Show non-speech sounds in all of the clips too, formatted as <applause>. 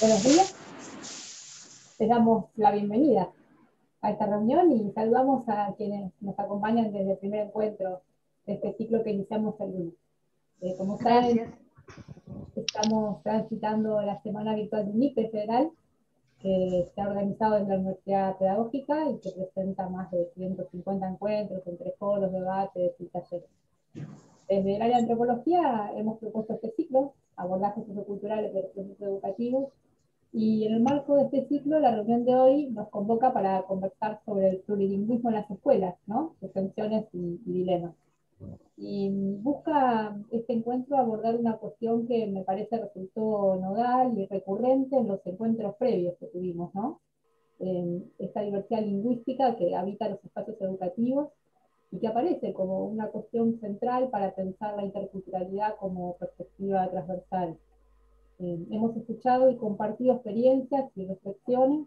Buenos días. Les damos la bienvenida a esta reunión y saludamos a quienes nos acompañan desde el primer encuentro de este ciclo que iniciamos el lunes. Eh, como saben, estamos transitando la Semana Virtual de UNIPE Federal, que ha organizado en la Universidad Pedagógica y que presenta más de 150 encuentros entre foros, debates y talleres. Desde el área de antropología hemos propuesto este ciclo, abordajes socioculturales de los procesos educativos, y en el marco de este ciclo, la reunión de hoy nos convoca para conversar sobre el plurilingüismo en las escuelas, ¿no? sus tensiones y, y dilemas. Y busca este encuentro abordar una cuestión que me parece resultó nodal y recurrente en los encuentros previos que tuvimos, ¿no? esta diversidad lingüística que habita los espacios educativos y que aparece como una cuestión central para pensar la interculturalidad como perspectiva transversal. Eh, hemos escuchado y compartido experiencias y reflexiones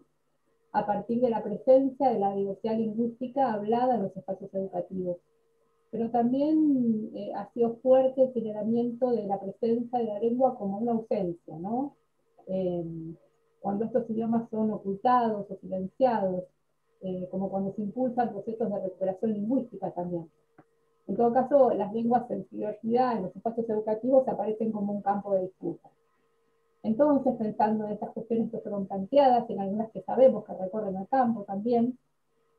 a partir de la presencia de la diversidad lingüística hablada en los espacios educativos. Pero también eh, ha sido fuerte el señalamiento de la presencia de la lengua como una ausencia, ¿no? Eh, cuando estos idiomas son ocultados o silenciados, eh, como cuando se impulsan procesos de recuperación lingüística también. En todo caso, las lenguas en diversidad en los espacios educativos aparecen como un campo de disputa. Entonces, pensando en estas cuestiones que fueron planteadas, en algunas que sabemos que recorren el campo también,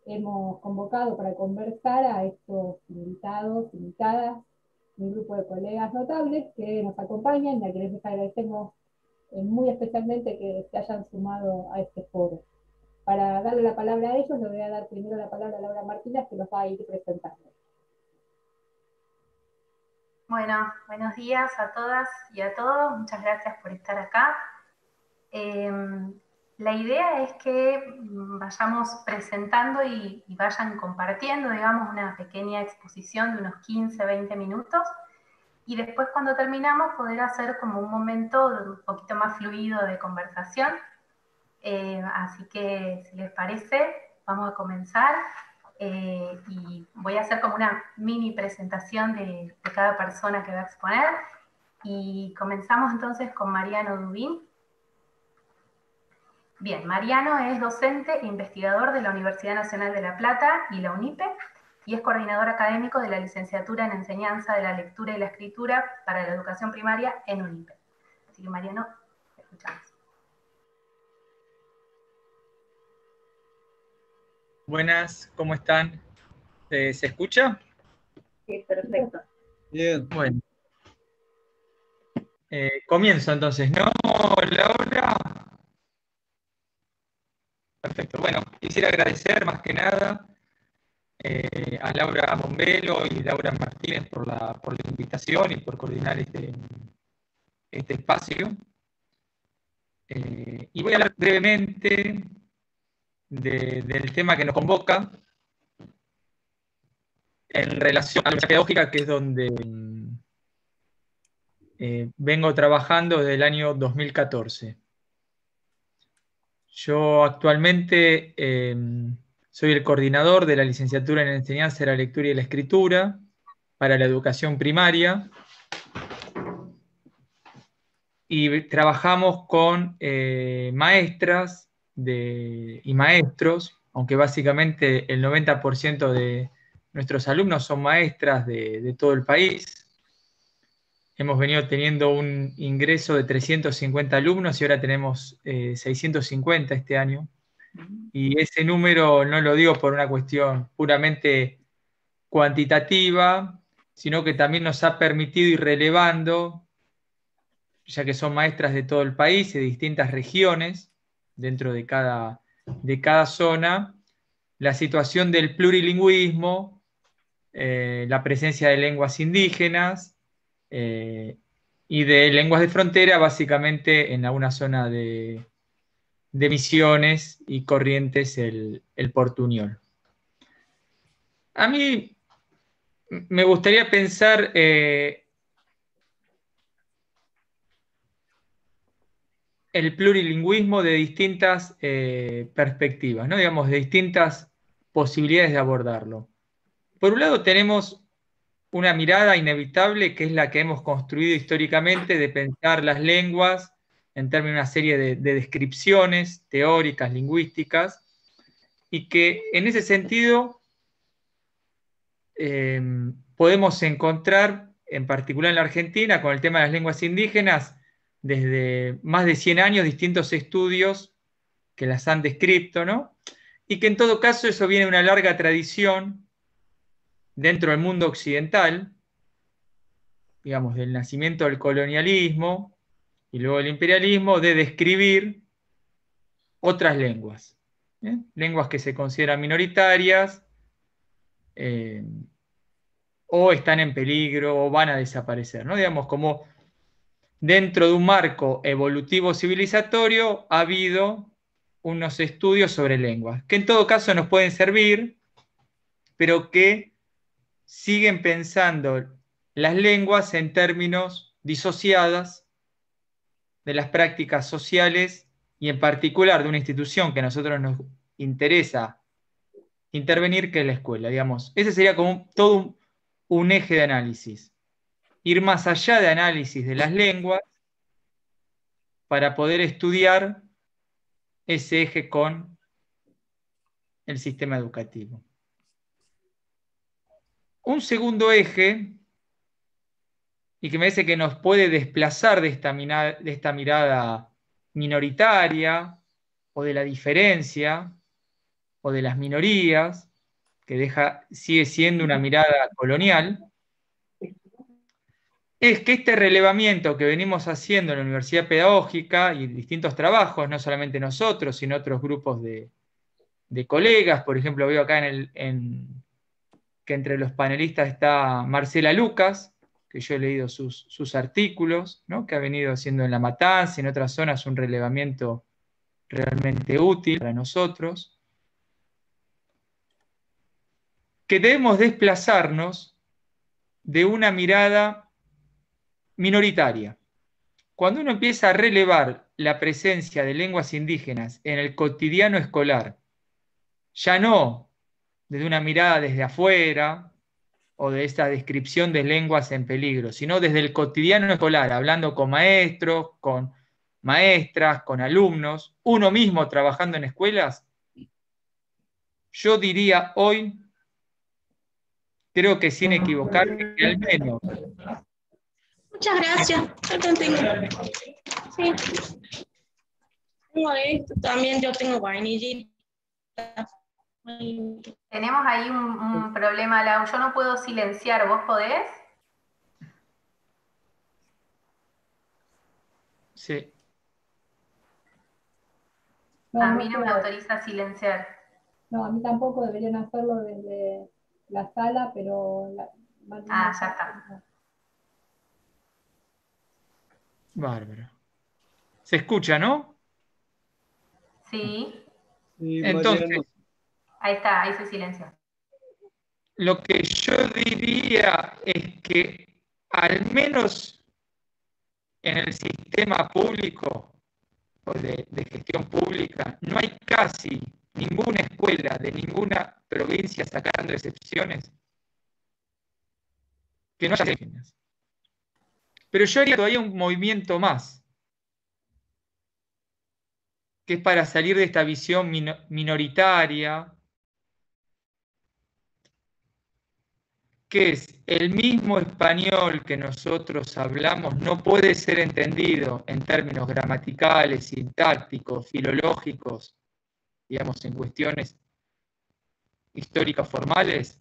hemos convocado para conversar a estos invitados, invitadas, un grupo de colegas notables que nos acompañan y a quienes les agradecemos eh, muy especialmente que se hayan sumado a este foro. Para darle la palabra a ellos, le voy a dar primero la palabra a Laura Martínez, que nos va a ir presentando. Bueno, buenos días a todas y a todos. Muchas gracias por estar acá. Em, la idea es que vayamos presentando y, y, vayan compartiendo, digamos, una pequeña exposición de unos 15, 20 minutos. Y después cuando terminamos poder hacer como un momento un poquito más fluido de conversación eh, así que, si les parece, vamos a comenzar. Eh, y voy a hacer como una mini presentación de, cada persona que va a exponer. Y comenzamos entonces con Mariano Dubín. Bien, Mariano es docente e investigador de la Universidad Nacional de La Plata y la UNIPE y es coordinador académico de la licenciatura en enseñanza de la lectura y la escritura para la educación primaria en UNIPE. Así que Mariano, escuchamos. Buenas, ¿cómo están? ¿Se, escucha? Sí, perfecto. Bien. Bueno. Eh, comienzo entonces, ¿no, Laura? Perfecto. Bueno, quisiera agradecer más que nada eh, a Laura Bombelo y Laura Martínez por la, por la invitación y por coordinar este, este espacio. Eh, y voy a hablar brevemente del tema que nos convoca en relación a la pedagógica, que es donde eh, vengo trabajando desde el año 2014. Yo actualmente em, soy el coordinador de la licenciatura en enseñanza de la lectura y la escritura para la educación primaria y trabajamos con eh, maestras y maestros, aunque básicamente el 90% de nuestros alumnos son maestras de, todo el país. Hemos venido teniendo un ingreso de 350 alumnos y ahora tenemos 650 eh, este año. Y ese número no lo digo por una cuestión puramente cuantitativa, sino que también nos ha permitido ir relevando, ya que son maestras de todo el país, de distintas regiones, dentro de cada, de cada zona, la situación del plurilingüismo, eh, la presencia de lenguas indígenas eh, y de lenguas de frontera, básicamente en alguna zona de, de Misiones y Corrientes, el, el portuñol. A mí me gustaría pensar eh, el plurilingüismo de distintas eh, perspectivas, ¿no? digamos, de distintas posibilidades de abordarlo. Por un lado tenemos una mirada inevitable que es la que hemos construido históricamente de pensar las lenguas en términos de una serie de, descripciones teóricas, lingüísticas, y que en ese sentido eh, podemos encontrar, en particular en la Argentina, con el tema de las lenguas indígenas, desde más de 100 años distintos estudios que las han descrito, ¿no? Y que en todo caso eso viene de una larga tradición dentro del mundo occidental, digamos, del nacimiento del colonialismo y luego del imperialismo, de describir otras lenguas, ¿eh? lenguas que se consideran minoritarias eh, o están en peligro o van a desaparecer, ¿no? Digamos, como dentro de un marco evolutivo civilizatorio ha habido unos estudios sobre lenguas, que en todo caso nos pueden servir, pero que siguen pensando las lenguas en términos disociadas de las prácticas sociales y en particular de una institución que a nosotros nos interesa intervenir, que es la escuela, digamos. Ese sería como todo un, un eje de análisis. Ir más allá de análisis de las lenguas para poder estudiar ese eje con el sistema educativo. Un segundo eje y que me parece que nos puede desplazar de esta, de esta mirada minoritaria o de la diferencia o de las minorías, que deja, sigue siendo una mirada colonial, es que este relevamiento que venimos haciendo en la Universidad Pedagógica y distintos trabajos, no solamente nosotros, sino otros grupos de, colegas, por ejemplo, veo acá en el, que entre los panelistas está Marcela Lucas, que yo he leído sus, artículos, que ha venido haciendo en La Matanza y en otras zonas un relevamiento realmente útil para nosotros, que debemos desplazarnos de una mirada minoritaria. Cuando uno empieza a relevar la presencia de lenguas indígenas en el cotidiano escolar, ya no desde una mirada desde afuera, o de esta descripción de lenguas en peligro, sino desde el cotidiano escolar, hablando con maestros, con maestras, con alumnos, uno mismo trabajando en escuelas, yo diría hoy, creo que sin equivocarme, al menos. Muchas gracias. Sí. Tengo esto también, yo tengo vainillita. Tenemos ahí un, problema, Lau. Yo no puedo silenciar, ¿vos podés? Sí. a mí no me autoriza silenciar. No, a mí tampoco deberían hacerlo desde la sala, pero... ah, ya está. Bárbaro. Se escucha, ¿no? Sí. Entonces, Ahí está, ahí se silencia. Lo que yo diría es que al menos en el sistema público o de, gestión pública no hay casi ninguna escuela de ninguna provincia, sacando excepciones, que no haya. Pero yo haría todavía un movimiento más, que es para salir de esta visión minoritaria, que es el mismo español que nosotros hablamos no puede ser entendido en términos gramaticales, sintácticos, filológicos, digamos, en cuestiones históricas formales,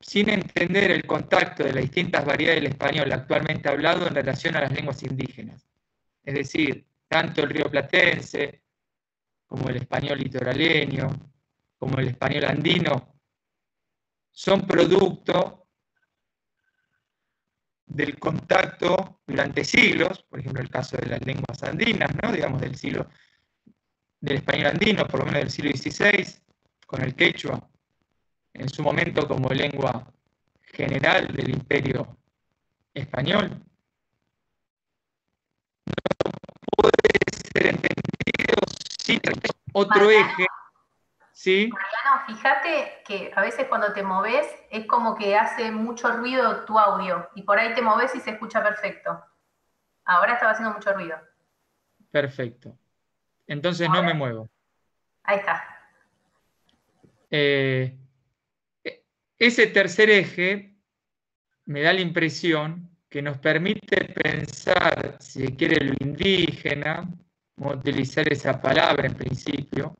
sin entender el contacto de las distintas variedades del español actualmente hablado en relación a las lenguas indígenas. Es decir, tanto el río platense, como el español litoraleño, como el español andino, son producto del contacto durante siglos, por ejemplo el caso de las lenguas andinas, ¿no? digamos del siglo del español andino, por lo menos del siglo XVI, con el quechua, en su momento como lengua general del imperio español. No puede ser entendido sin otro eje Sí. Mariano, fíjate que a veces cuando te moves es como que hace mucho ruido tu audio y por ahí te moves y se escucha perfecto. Ahora estaba haciendo mucho ruido. Perfecto. Entonces no me muevo. Ahí está. Eh, ese tercer eje me da la impresión que nos permite pensar, si se quiere, lo indígena, vamos a utilizar esa palabra en principio,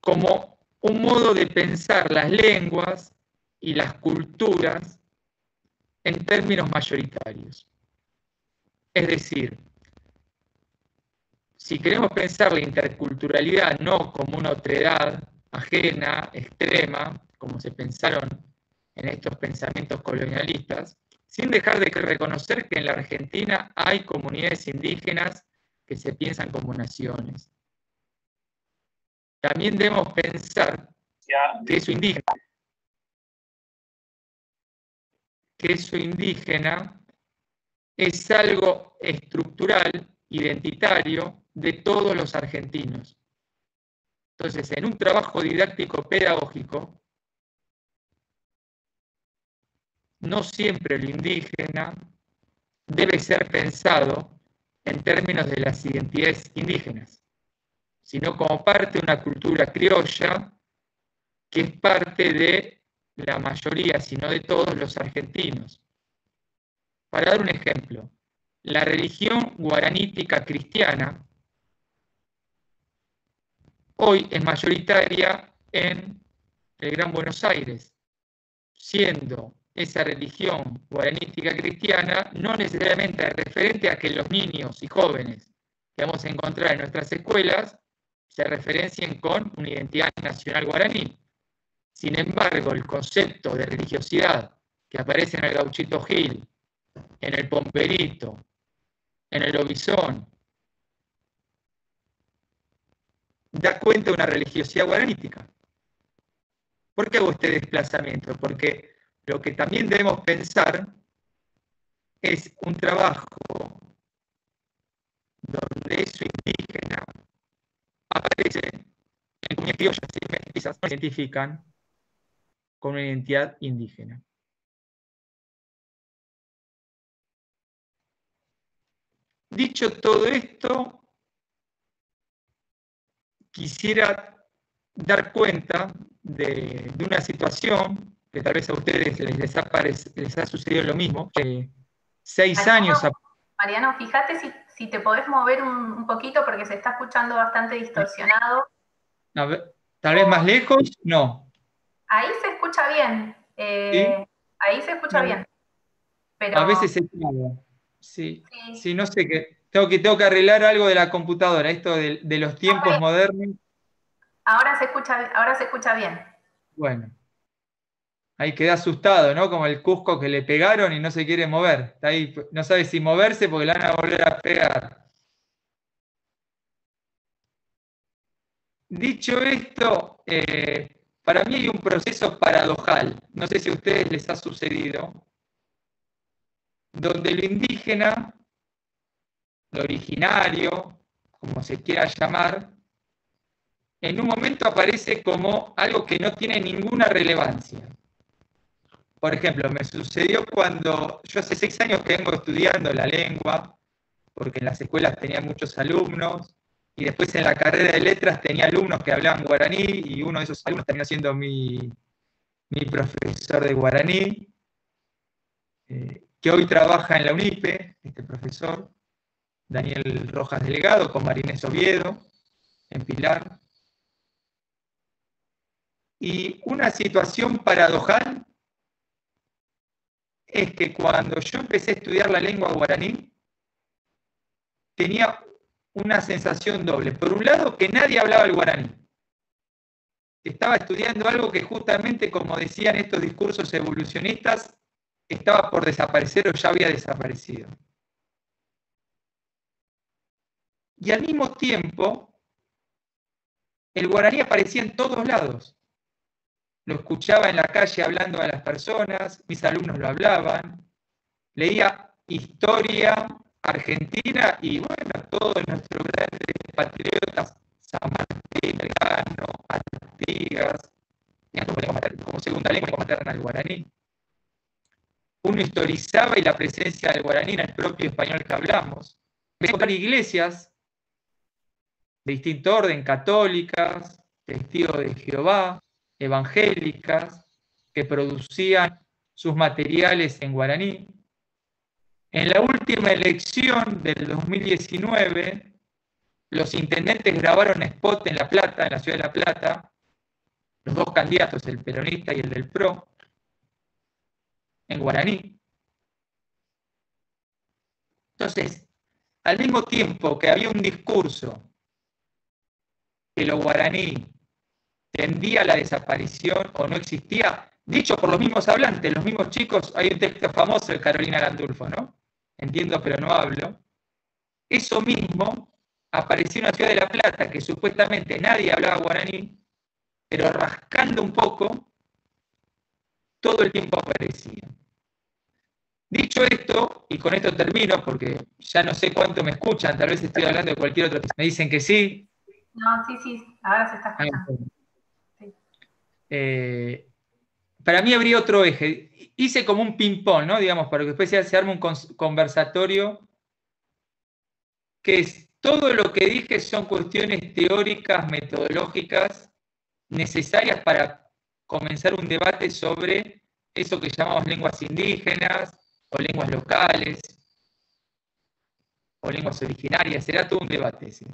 como un modo de pensar las lenguas y las culturas en términos mayoritarios. Es decir, si queremos pensar la interculturalidad no como una otredad ajena, extrema, como se pensaron en estos pensamientos colonialistas, sin dejar de reconocer que en la Argentina hay comunidades indígenas que se piensan como naciones. También debemos pensar que eso indígena, que eso indígena es algo estructural, identitario de todos los argentinos. Entonces, en un trabajo didáctico pedagógico, no siempre lo indígena debe ser pensado en términos de las identidades indígenas, sino como parte de una cultura criolla que es parte de la mayoría, si no de todos los argentinos. Para dar un ejemplo, la religión guaranítica cristiana hoy es mayoritaria en el Gran Buenos Aires, siendo esa religión guaranítica cristiana no necesariamente referente a que los niños y jóvenes que vamos a encontrar en nuestras escuelas se referencien con una identidad nacional guaraní. Sin embargo, el concepto de religiosidad que aparece en el Gauchito Gil, en el Pomperito, en el Obisón, da cuenta de una religiosidad guaranítica. ¿Por qué hago este desplazamiento? Porque lo que también debemos pensar es un trabajo donde eso indígena aparece en comunidades y se identifican con una identidad indígena. Dicho todo esto, quisiera dar cuenta de, de una situación que tal vez a ustedes les, ha, les ha sucedido lo mismo. seis años. Mariano, fíjate si, te podés mover un, poquito porque se está escuchando bastante distorsionado. tal vez más lejos, no. Ahí se escucha bien. Eh, ahí se escucha bien. A veces se clava. Sí. sí. no sé qué. Tengo que, tengo que arreglar algo de la computadora, esto de, los tiempos modernos. Ahora se escucha, ahora se escucha bien. Bueno. Ahí queda asustado, ¿no? Como el Cusco que le pegaron y no se quiere mover. Está ahí, no sabe si moverse porque le van a volver a pegar. Dicho esto, eh, para mí hay un proceso paradojal, no sé si a ustedes les ha sucedido, donde lo indígena, originario, como se quiera llamar, en un momento aparece como algo que no tiene ninguna relevancia. Por ejemplo, me sucedió cuando yo hace seis años vengo estudiando la lengua, porque en las escuelas tenía muchos alumnos, y después en la carrera de letras tenía alumnos que hablaban guaraní, y uno de esos alumnos terminó siendo mi, profesor de guaraní, eh, que hoy trabaja en la UNIPE, este profesor, Daniel Rojas Delegado, con Marinés Oviedo, en Pilar. Y una situación paradojal es que cuando yo empecé a estudiar la lengua guaraní, tenía una sensación doble. Por un lado, que nadie hablaba el guaraní. Estaba estudiando algo que justamente, como decían estos discursos evolucionistas, estaba por desaparecer o ya había desaparecido. Y al mismo tiempo, el guaraní aparecía en todos lados lo escuchaba en la calle hablando a las personas, mis alumnos lo hablaban, leía historia argentina y bueno, todos nuestros grandes patriotas, San Martín, Belgrano, Artigas, como, segunda lengua materna el guaraní. Uno historizaba y la presencia del guaraní en el propio español que hablamos. Encontrar iglesias distinto orden, católicas, testigos de Jehová, evangélicas, que producían sus materiales en guaraní. En la última elección del 2019, los intendentes grabaron spot en La Plata, en la ciudad de La Plata, los dos candidatos, el peronista y el del PRO, en guaraní. Entonces, al mismo tiempo que había un discurso que lo guaraní tendía a la desaparición o no existía, dicho por los mismos hablantes, los mismos chicos, hay un texto famoso de Carolina Gandulfo, ¿no? Entiendo pero no hablo. Eso mismo apareció en la ciudad de La Plata, que supuestamente nadie hablaba guaraní, pero rascando un poco, todo el tiempo aparecía. Dicho esto, y con esto termino, porque ya no sé cuánto me escuchan, tal vez estoy hablando de cualquier otro. Me dicen que sí. No, sí, sí, ahora se está escuchando. Eh, para mí habría otro eje. Hice como un ping-pong, ¿no? Digamos, para que después se arme un conversatorio que es todo lo que dije son cuestiones teóricas, metodológicas, necesarias para comenzar un debate sobre eso que llamamos lenguas indígenas, o lenguas locales, o lenguas originarias, será todo un debate. ¿sí?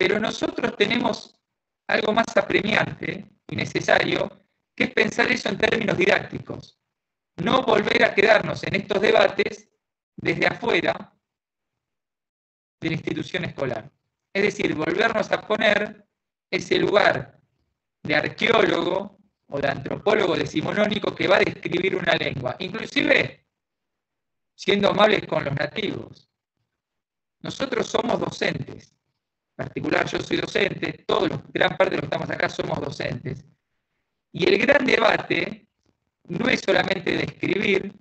Pero nosotros tenemos algo más apremiante y necesario, que es pensar eso en términos didácticos. No volver a quedarnos en estos debates desde afuera de la institución escolar. Es decir, volvernos a poner ese lugar de arqueólogo o de antropólogo decimonónico que va a describir una lengua. Inclusive siendo amables con los nativos. Nosotros somos docentes, en particular yo soy docente, todos gran parte de los que estamos acá somos docentes. Y el gran debate no es solamente describir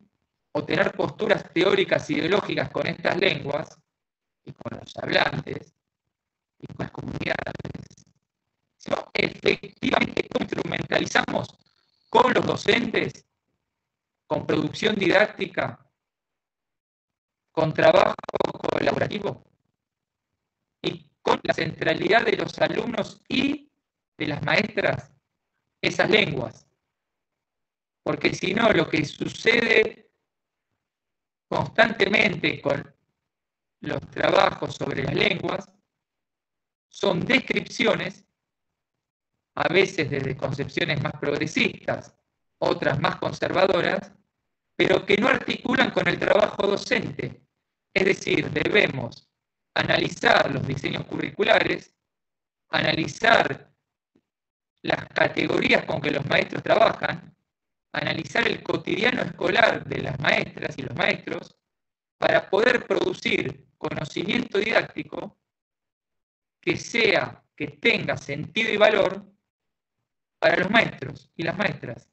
o tener posturas teóricas ideológicas con estas lenguas y con los hablantes y con las comunidades, sino efectivamente instrumentalizamos con los docentes, con producción didáctica, con trabajo colaborativo la centralidad de los alumnos y de las maestras esas lenguas. Porque si no, lo que sucede constantemente con los trabajos sobre las lenguas son descripciones, a veces desde concepciones más progresistas, otras más conservadoras, pero que no articulan con el trabajo docente. Es decir, debemos analizar los diseños curriculares, analizar las categorías con que los maestros trabajan, analizar el cotidiano escolar de las maestras y los maestros, para poder producir conocimiento didáctico que sea, que tenga sentido y valor para los maestros y las maestras.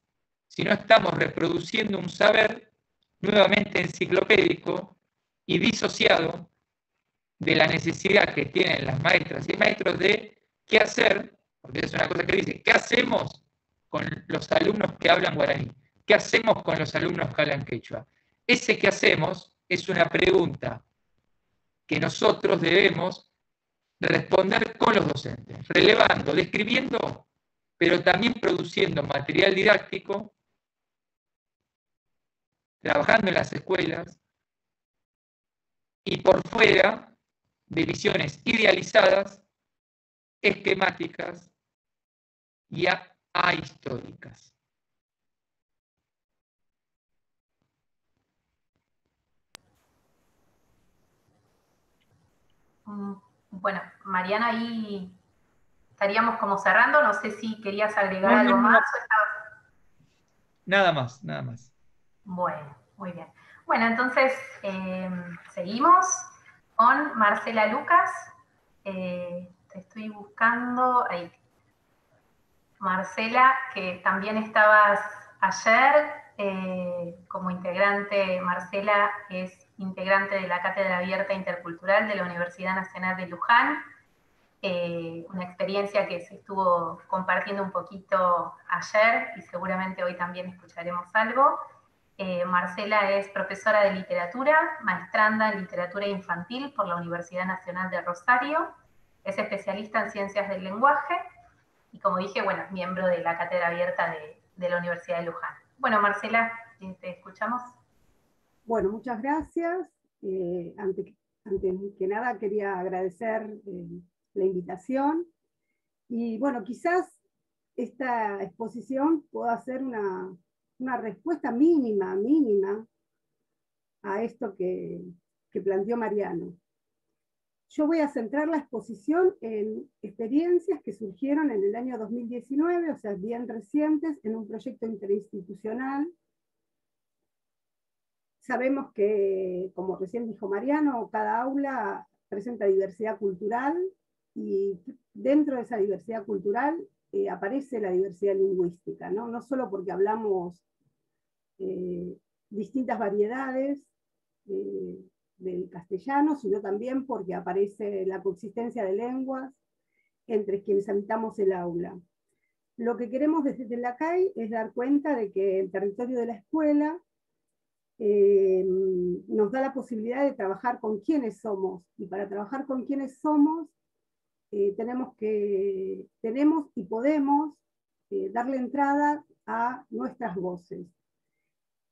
Si no estamos reproduciendo un saber nuevamente enciclopédico y disociado de la necesidad que tienen las maestras y maestros de qué hacer, porque es una cosa que dice, ¿qué hacemos con los alumnos que hablan guaraní? ¿Qué hacemos con los alumnos que hablan quechua? Ese qué hacemos es una pregunta que nosotros debemos responder con los docentes, relevando, describiendo, pero también produciendo material didáctico, trabajando en las escuelas, y por fuera de visiones idealizadas, esquemáticas y ahistóricas. Mm, bueno, Mariana, ahí estaríamos como cerrando. No sé si querías agregar algo más. Nada más, nada más. Bueno, muy bien. Bueno, entonces em, seguimos con Marcela Lucas. Eh, te estoy buscando ahí. Marcela, que también estabas ayer eh, como integrante, Marcela es integrante de la Cátedra Abierta Intercultural de la Universidad Nacional de Luján, eh, una experiencia que se estuvo compartiendo un poquito ayer y seguramente hoy también escucharemos algo. Eh, Marcela es profesora de literatura, maestranda en literatura infantil por la Universidad Nacional de Rosario, es especialista en ciencias del lenguaje y como dije, bueno, es miembro de la cátedra abierta de, la Universidad de Luján. Bueno, Marcela, te escuchamos. Bueno, muchas gracias. Eh, antes, que nada quería agradecer eh, la invitación. Y bueno, quizás esta exposición pueda ser una, una respuesta mínima, mínima a esto que, que planteó Mariano. Yo voy a centrar la exposición en experiencias que surgieron en el año 2019, o sea, bien recientes, en un proyecto interinstitucional Sabemos que, como recién dijo Mariano, cada aula presenta diversidad cultural y dentro de esa diversidad cultural eh, aparece la diversidad lingüística, no, no solo porque hablamos eh, distintas variedades eh, del castellano, sino también porque aparece la coexistencia de lenguas entre quienes habitamos el aula. Lo que queremos desde la CAI es dar cuenta de que el territorio de la escuela nos da la posibilidad de trabajar con quienes somos. Y para trabajar con quienes somos, eh, tenemos, que, tenemos y podemos eh, darle entrada a nuestras voces.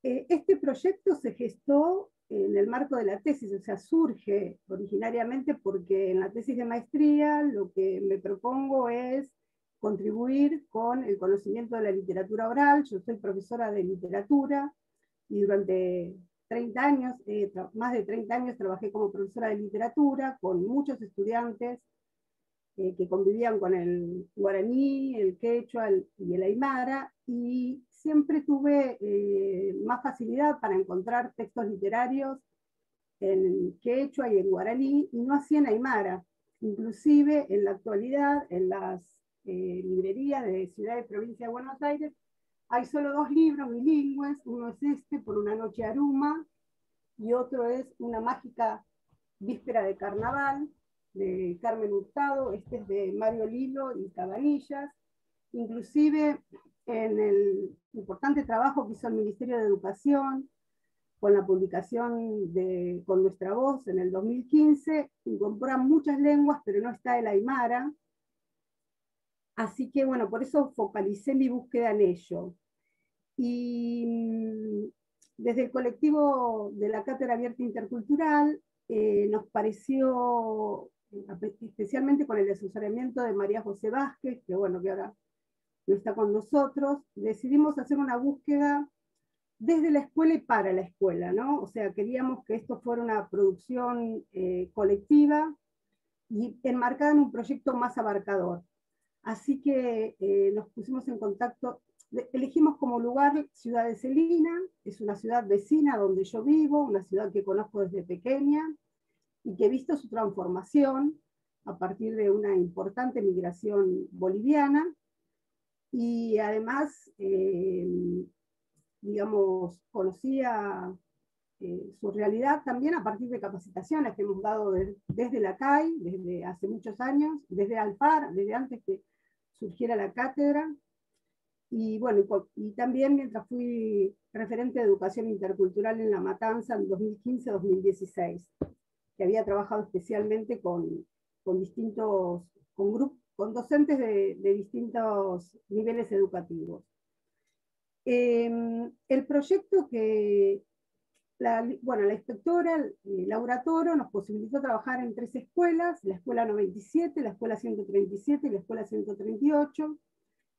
este proyecto se gestó en el marco de la tesis, o sea, surge originariamente porque en la tesis de maestría lo que me propongo es contribuir con el conocimiento de la literatura oral. Yo soy profesora de literatura, y durante 30 años, eh, más de 30 años trabajé como profesora de literatura con muchos estudiantes eh, que convivían con el guaraní, el quechua y el aymara, y siempre tuve eh, más facilidad para encontrar textos literarios en quechua y en guaraní, y no así en aymara. Inclusive en la actualidad, en las librerías de Ciudad y Provincia de Buenos Aires, hay solo dos libros bilingües, uno es este, Por una noche aruma, y otro es Una mágica víspera de carnaval, de Carmen Hurtado, este es de Mario Lilo y Cabanillas. Inclusive en el importante trabajo que hizo el Ministerio de Educación con la publicación de Con Nuestra Voz en el 2015, incorpora muchas lenguas, pero no está el Aymara, Así que bueno, por eso focalicé mi búsqueda en ello. Y mm, desde el colectivo de la Cátedra Abierta Intercultural eh, nos pareció, especialmente con el asesoramiento de María José Vázquez, que bueno, que ahora no está con nosotros, decidimos hacer una búsqueda desde la escuela y para la escuela, ¿no? O sea, queríamos que esto fuera una producción eh, colectiva y enmarcada en un proyecto más abarcador. Así que eh, nos pusimos en contacto, elegimos como lugar Ciudad de Celina, es una ciudad vecina donde yo vivo, una ciudad que conozco desde pequeña y que he visto su transformación a partir de una importante migración boliviana y además, eh, digamos, conocía eh, su realidad también a partir de capacitaciones que hemos dado desde la CAI, desde hace muchos años, desde Alfar, desde antes que surgiera la cátedra. Y bueno, y, también mientras fui referente de educación intercultural en La Matanza en 2015-2016, que había trabajado especialmente con, distintos, con, grupos, con docentes de, distintos niveles educativos. Em, el proyecto que, la, bueno, la inspectora eh, Laura nos posibilitó trabajar en tres escuelas, la escuela 97, la escuela 137 y la escuela 138,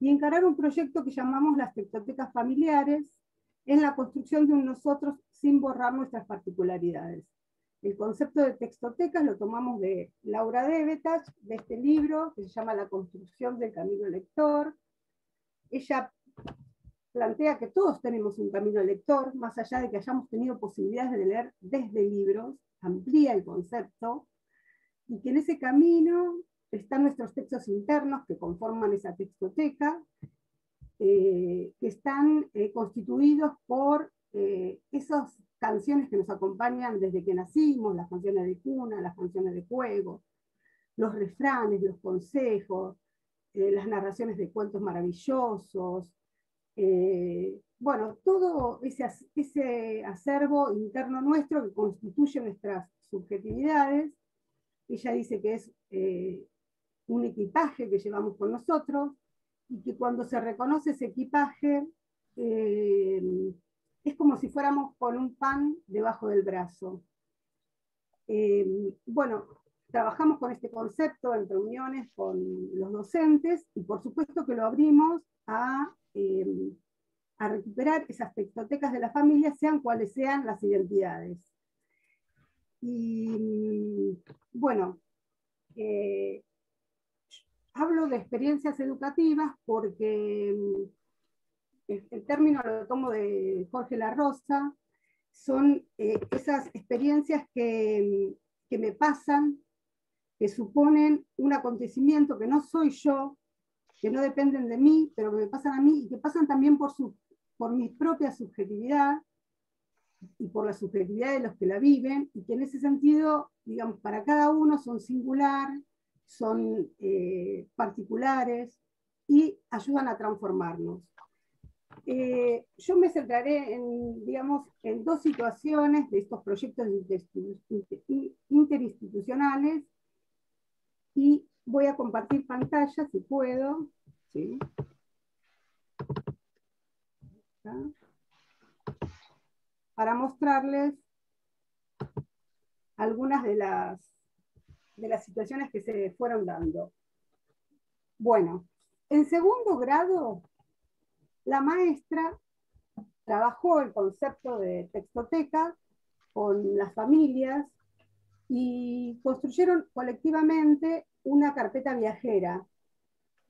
y encarar un proyecto que llamamos las textotecas familiares en la construcción de un nosotros sin borrar nuestras particularidades. El concepto de textotecas lo tomamos de Laura Debetach, de este libro que se llama La construcción del camino lector. Ella plantea que todos tenemos un camino lector, más allá de que hayamos tenido posibilidades de leer desde libros, amplía el concepto, y que en ese camino están nuestros textos internos que conforman esa textoteca, eh, que están eh, constituidos por eh, esas canciones que nos acompañan desde que nacimos, las canciones de cuna, las canciones de juego, los refranes, los consejos, las narraciones de cuentos maravillosos, eh, bueno, todo ese, ese acervo interno nuestro que constituye nuestras subjetividades, ella dice que es eh, un equipaje que llevamos con nosotros y que cuando se reconoce ese equipaje eh, es como si fuéramos con un pan debajo del brazo. Eh, bueno, trabajamos con este concepto en reuniones con los docentes y por supuesto que lo abrimos a, a recuperar esas textotecas de la familia, sean cuales sean las identidades. Y bueno, eh, hablo de experiencias educativas porque mm, el, término lo tomo de Jorge La Rosa, son eh, esas experiencias que, que me pasan, que suponen un acontecimiento que no soy yo, que no dependen de mí, pero que me pasan a mí y que pasan también por, su, por mi propia subjetividad y por la subjetividad de los que la viven, y que en ese sentido, digamos, para cada uno son singular, son eh, particulares y ayudan a transformarnos. Eh, yo me centraré en, digamos, en dos situaciones de estos proyectos interinstitucionales y voy a compartir pantalla si puedo. para mostrarles algunas de las, de las situaciones que se fueron dando. Bueno, en segundo grado, la maestra trabajó el concepto de textoteca con las familias y construyeron colectivamente una carpeta viajera.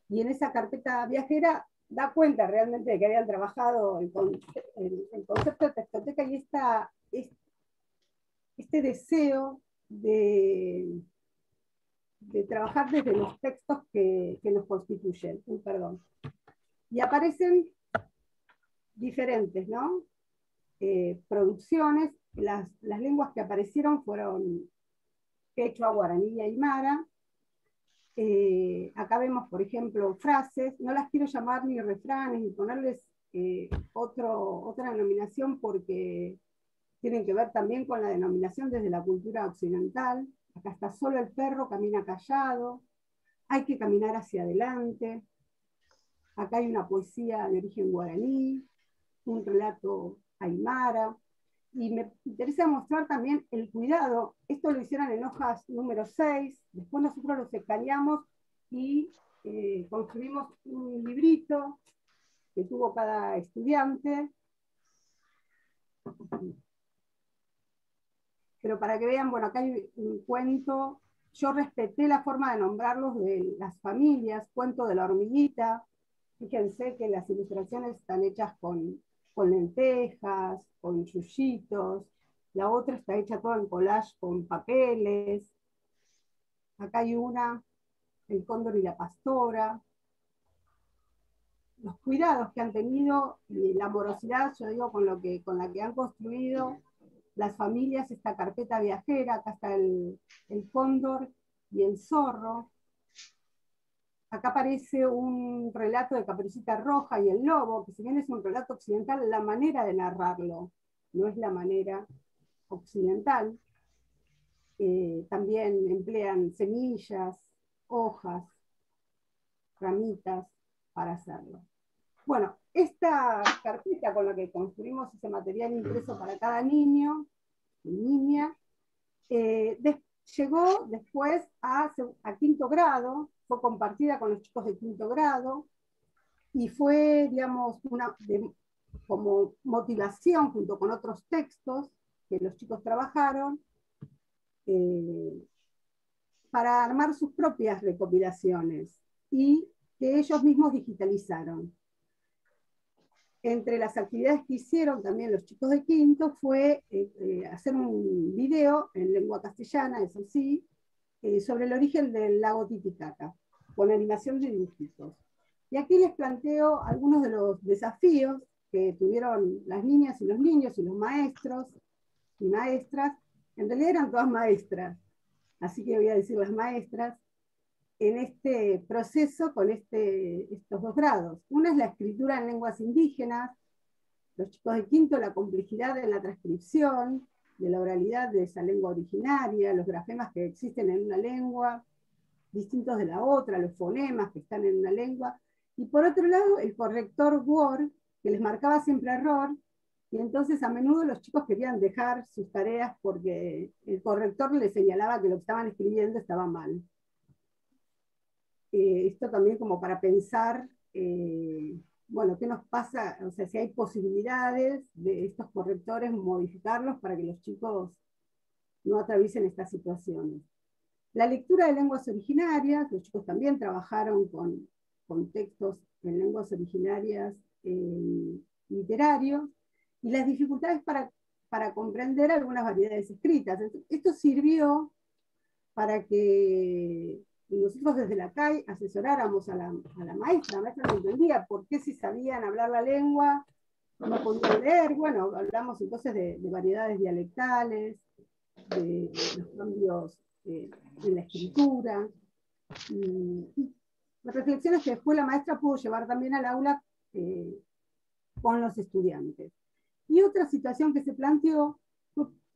Y en esa carpeta viajera da cuenta realmente de que habían trabajado el, concepto de textoteca y este deseo de, trabajar desde los textos que, que nos constituyen. perdón. Y aparecen diferentes ¿no? Eh, producciones. Las, las lenguas que aparecieron fueron quechua, guaraní y aymara. Eh, acá vemos, por ejemplo, frases, no las quiero llamar ni refranes, ni ponerles eh, otro, otra denominación porque tienen que ver también con la denominación desde la cultura occidental. Acá está solo el perro, camina callado, hay que caminar hacia adelante. Acá hay una poesía de origen guaraní, un relato aymara, y me interesa mostrar también el cuidado. Esto lo hicieron en hojas número 6, después nosotros lo escaneamos y eh, construimos un librito que tuvo cada estudiante. Pero para que vean, bueno, acá hay un cuento. Yo respeté la forma de nombrarlos de las familias, cuento de la hormiguita. Fíjense que las ilustraciones están hechas con con lentejas, con yuyitos. La otra está hecha toda en collage con papeles. Acá hay una, el cóndor y la pastora. Los cuidados que han tenido y la amorosidad, yo digo, con, lo que, con la que han construido las familias, esta carpeta viajera, acá está el, el cóndor y el zorro, Acá aparece un relato de Caperucita Roja y el Lobo, que si bien es un relato occidental, la manera de narrarlo no es la manera occidental. Eh, también emplean semillas, hojas, ramitas para hacerlo. Bueno, esta carpeta con la que construimos ese material impreso para cada niño y niña, eh, llegó después a, quinto grado, fue compartida con los chicos de quinto grado y fue, digamos, una, como motivación junto con otros textos que los chicos trabajaron eh, para armar sus propias recopilaciones y que ellos mismos digitalizaron. Entre las actividades que hicieron también los chicos de quinto fue eh, eh, hacer un video en lengua castellana, eso sí, eh, sobre el origen del lago Titicaca, con animación de dibujitos. Y aquí les planteo algunos de los desafíos que tuvieron las niñas y los niños y los maestros y maestras. En realidad eran todas maestras, así que voy a decir las maestras, en este proceso con este, estos dos grados. Una es la escritura en lenguas indígenas, los chicos de quinto la complejidad en la transcripción, de la oralidad de esa lengua originaria, los grafemas que existen en una lengua, distintos de la otra, los fonemas que están en una lengua, y por otro lado el corrector Word, que les marcaba siempre error, y entonces a menudo los chicos querían dejar sus tareas porque el corrector les señalaba que lo que estaban escribiendo estaba mal. Eh, esto también como para pensar, eh, bueno, qué nos pasa, o sea, si hay posibilidades de estos correctores modificarlos para que los chicos no atraviesen estas situaciones. La lectura de lenguas originarias, los chicos también trabajaron con, con textos en lenguas originarias eh, literarios, y las dificultades para, para comprender algunas variedades escritas. Esto sirvió para que nosotros desde la CAI asesoráramos a la, a la maestra, la maestra no entendía por qué si sabían hablar la lengua no podían leer, bueno, hablamos entonces de, variedades dialectales, de, los cambios eh, en la escritura, y, las reflexiones que después la maestra pudo llevar también al aula eh, con los estudiantes. Y otra situación que se planteó,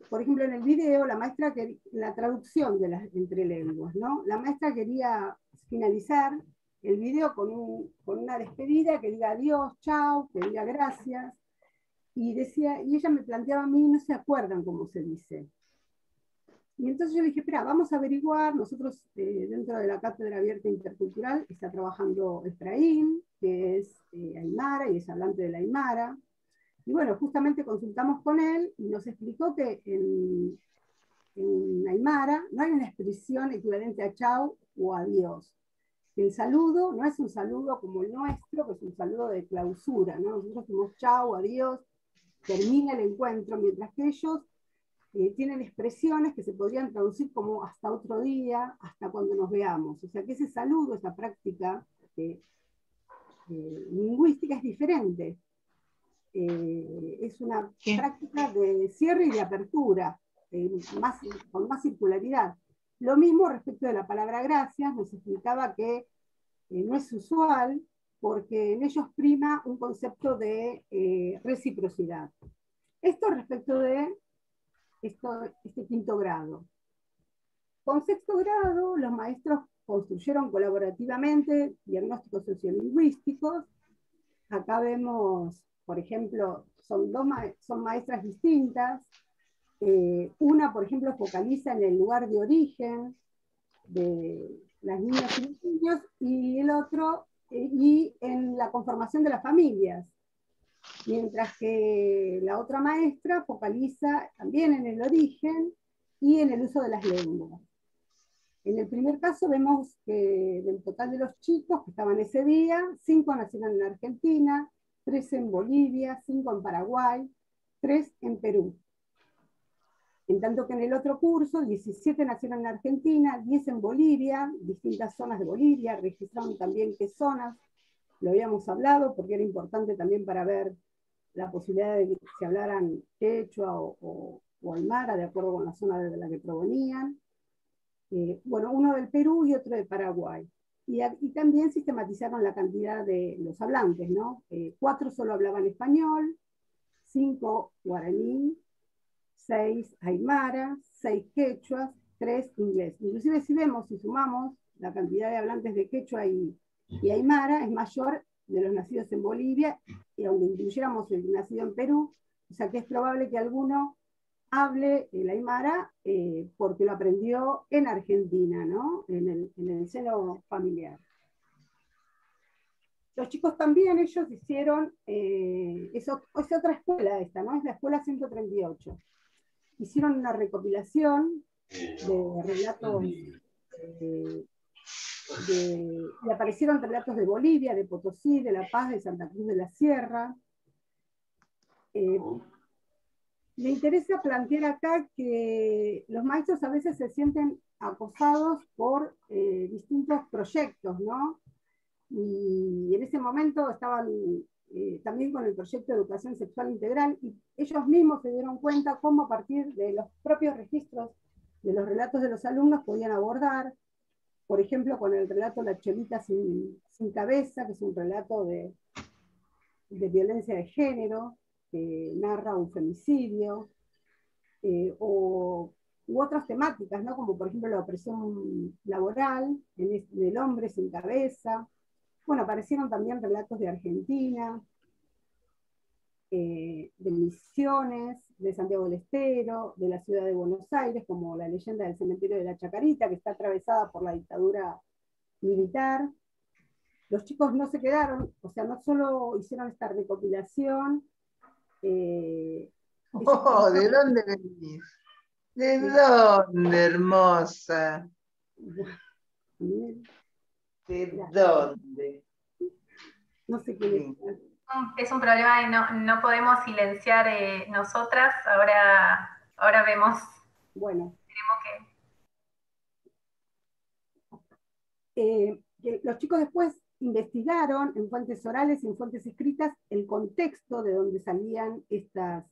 por ejemplo, en el video, la maestra quería, la traducción de las entre lenguas, ¿no? La maestra quería finalizar el video con, con una despedida que diga adiós, chao, que diga gracias. Y, decía, y ella me planteaba a mí, no se acuerdan cómo se dice. Y entonces yo dije, espera, vamos a averiguar. Nosotros, eh, dentro de la Cátedra Abierta Intercultural, está trabajando Efraín, que es eh, Aymara y es hablante de la Aymara. Y bueno, justamente consultamos con él y nos explicó que en, en Aymara no hay una expresión equivalente a chau o adiós. El saludo no es un saludo como el nuestro, que es un saludo de clausura. ¿no? Nosotros decimos chau, adiós, termina el encuentro, mientras que ellos eh, tienen expresiones que se podrían traducir como hasta otro día, hasta cuando nos veamos. O sea que ese saludo, esa práctica eh, eh, lingüística es diferente. Eh, es una práctica de cierre y de apertura, eh, más, con más circularidad. Lo mismo respecto de la palabra gracias, nos explicaba que eh, no es usual porque en ellos prima un concepto de reciprocidad. Esto respecto de esto, este quinto grado. Con sexto grado, los maestros construyeron colaborativamente diagnósticos sociolingüísticos. Acá vemos por ejemplo, son, dos son maestras distintas. Eh, una, por ejemplo, focaliza en el lugar de origen de las niñas y los niños, y el otro, eh, y en la conformación de las familias. Mientras que la otra maestra focaliza también en el origen y en el uso de las lenguas. En el primer caso vemos que del total de los chicos que estaban ese día, cinco nacieron en Argentina, tres en Bolivia, cinco en Paraguay, tres en Perú. En tanto que en el otro curso, 17 nacieron en Argentina, 10 en Bolivia, distintas zonas de Bolivia, registraron también qué zonas, lo habíamos hablado porque era importante también para ver la posibilidad de que se hablaran quechua o, o, aymara, de acuerdo con la zona de la que provenían. Eh, bueno, uno del Perú y otro de Paraguay. Y, también sistematizaron la cantidad de los hablantes, ¿no? Eh, cuatro solo hablaban español, cinco guaraní, seis aymara, seis quechuas, tres inglés. Inclusive si vemos, si sumamos la cantidad de hablantes de quechua y, y aymara, es mayor de los nacidos en Bolivia, y aunque incluyéramos el nacido en Perú, o sea que es probable que alguno hable el Aymara eh, porque lo aprendió en Argentina, ¿no? en, el, en el seno familiar. Los chicos también, ellos hicieron, eh, es otra escuela esta, ¿no? Es la escuela 138. Hicieron una recopilación de relatos, eh, de, y aparecieron relatos de Bolivia, de Potosí, de La Paz, de Santa Cruz de la Sierra. Eh, me interesa plantear acá que los maestros a veces se sienten acosados por eh, distintos proyectos, ¿no? Y en ese momento estaban eh, también con el proyecto de educación sexual integral y ellos mismos se dieron cuenta cómo a partir de los propios registros de los relatos de los alumnos podían abordar, por ejemplo, con el relato La Cholita sin, cabeza, que es un relato de, de violencia de género, que narra un femicidio, eh, o, u otras temáticas, ¿no? como por ejemplo la opresión laboral en el hombre sin cabeza. Bueno, aparecieron también relatos de Argentina, eh, de Misiones, de Santiago del Estero, de la ciudad de Buenos Aires, como la leyenda del cementerio de la Chacarita, que está atravesada por la dictadura militar. Los chicos no se quedaron, o sea, no solo hicieron esta recopilación. Eh, <laughs> oh, ¿de dónde venís? ¿De dónde, hermosa? ¿De <laughs> dónde? No sé qué es un problema y no, no podemos silenciar eh, nosotras. Ahora, ahora vemos. Bueno. Eh, que... los chicos después investigaron en fuentes orales y en fuentes escritas el contexto de donde salían estas,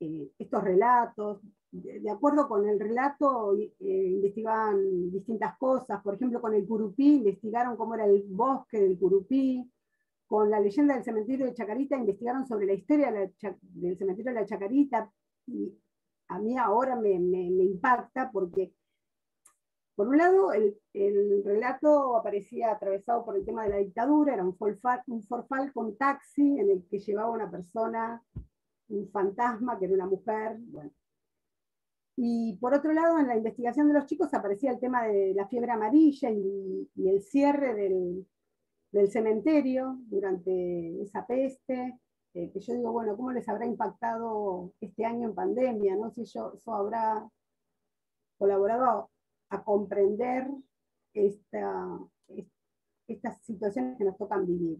eh, estos relatos. De, acuerdo con el relato, investigaban distintas cosas. Por ejemplo, con el curupí, investigaron cómo era el bosque del curupí con la leyenda del cementerio de Chacarita, investigaron sobre la historia del cementerio de la Chacarita, y a mí ahora me, impacta porque, por un lado, el, relato aparecía atravesado por el tema de la dictadura, era un forfal, un forfal con taxi en el que llevaba una persona, un fantasma, que era una mujer, Y por otro lado, en la investigación de los chicos aparecía el tema de la fiebre amarilla y el cierre del, cementerio durante esa peste, eh, que yo digo, bueno, ¿cómo les habrá impactado este año en pandemia? ¿no? Si eso, habrá colaborado a, comprender esta, estas situaciones que nos tocan vivir.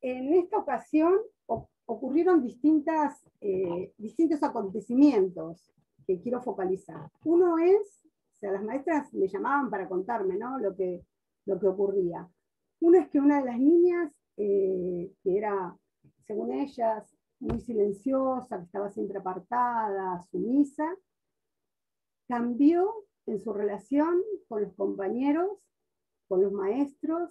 En esta ocasión ocurrieron distintas, eh, distintos acontecimientos que quiero focalizar. Uno es, o sea, las maestras me llamaban para contarme ¿no? lo, que, lo que ocurría. Una es que una de las niñas, eh, que era, según ellas, muy silenciosa, que estaba siempre apartada, sumisa, cambió en su relación con los compañeros, con los maestros,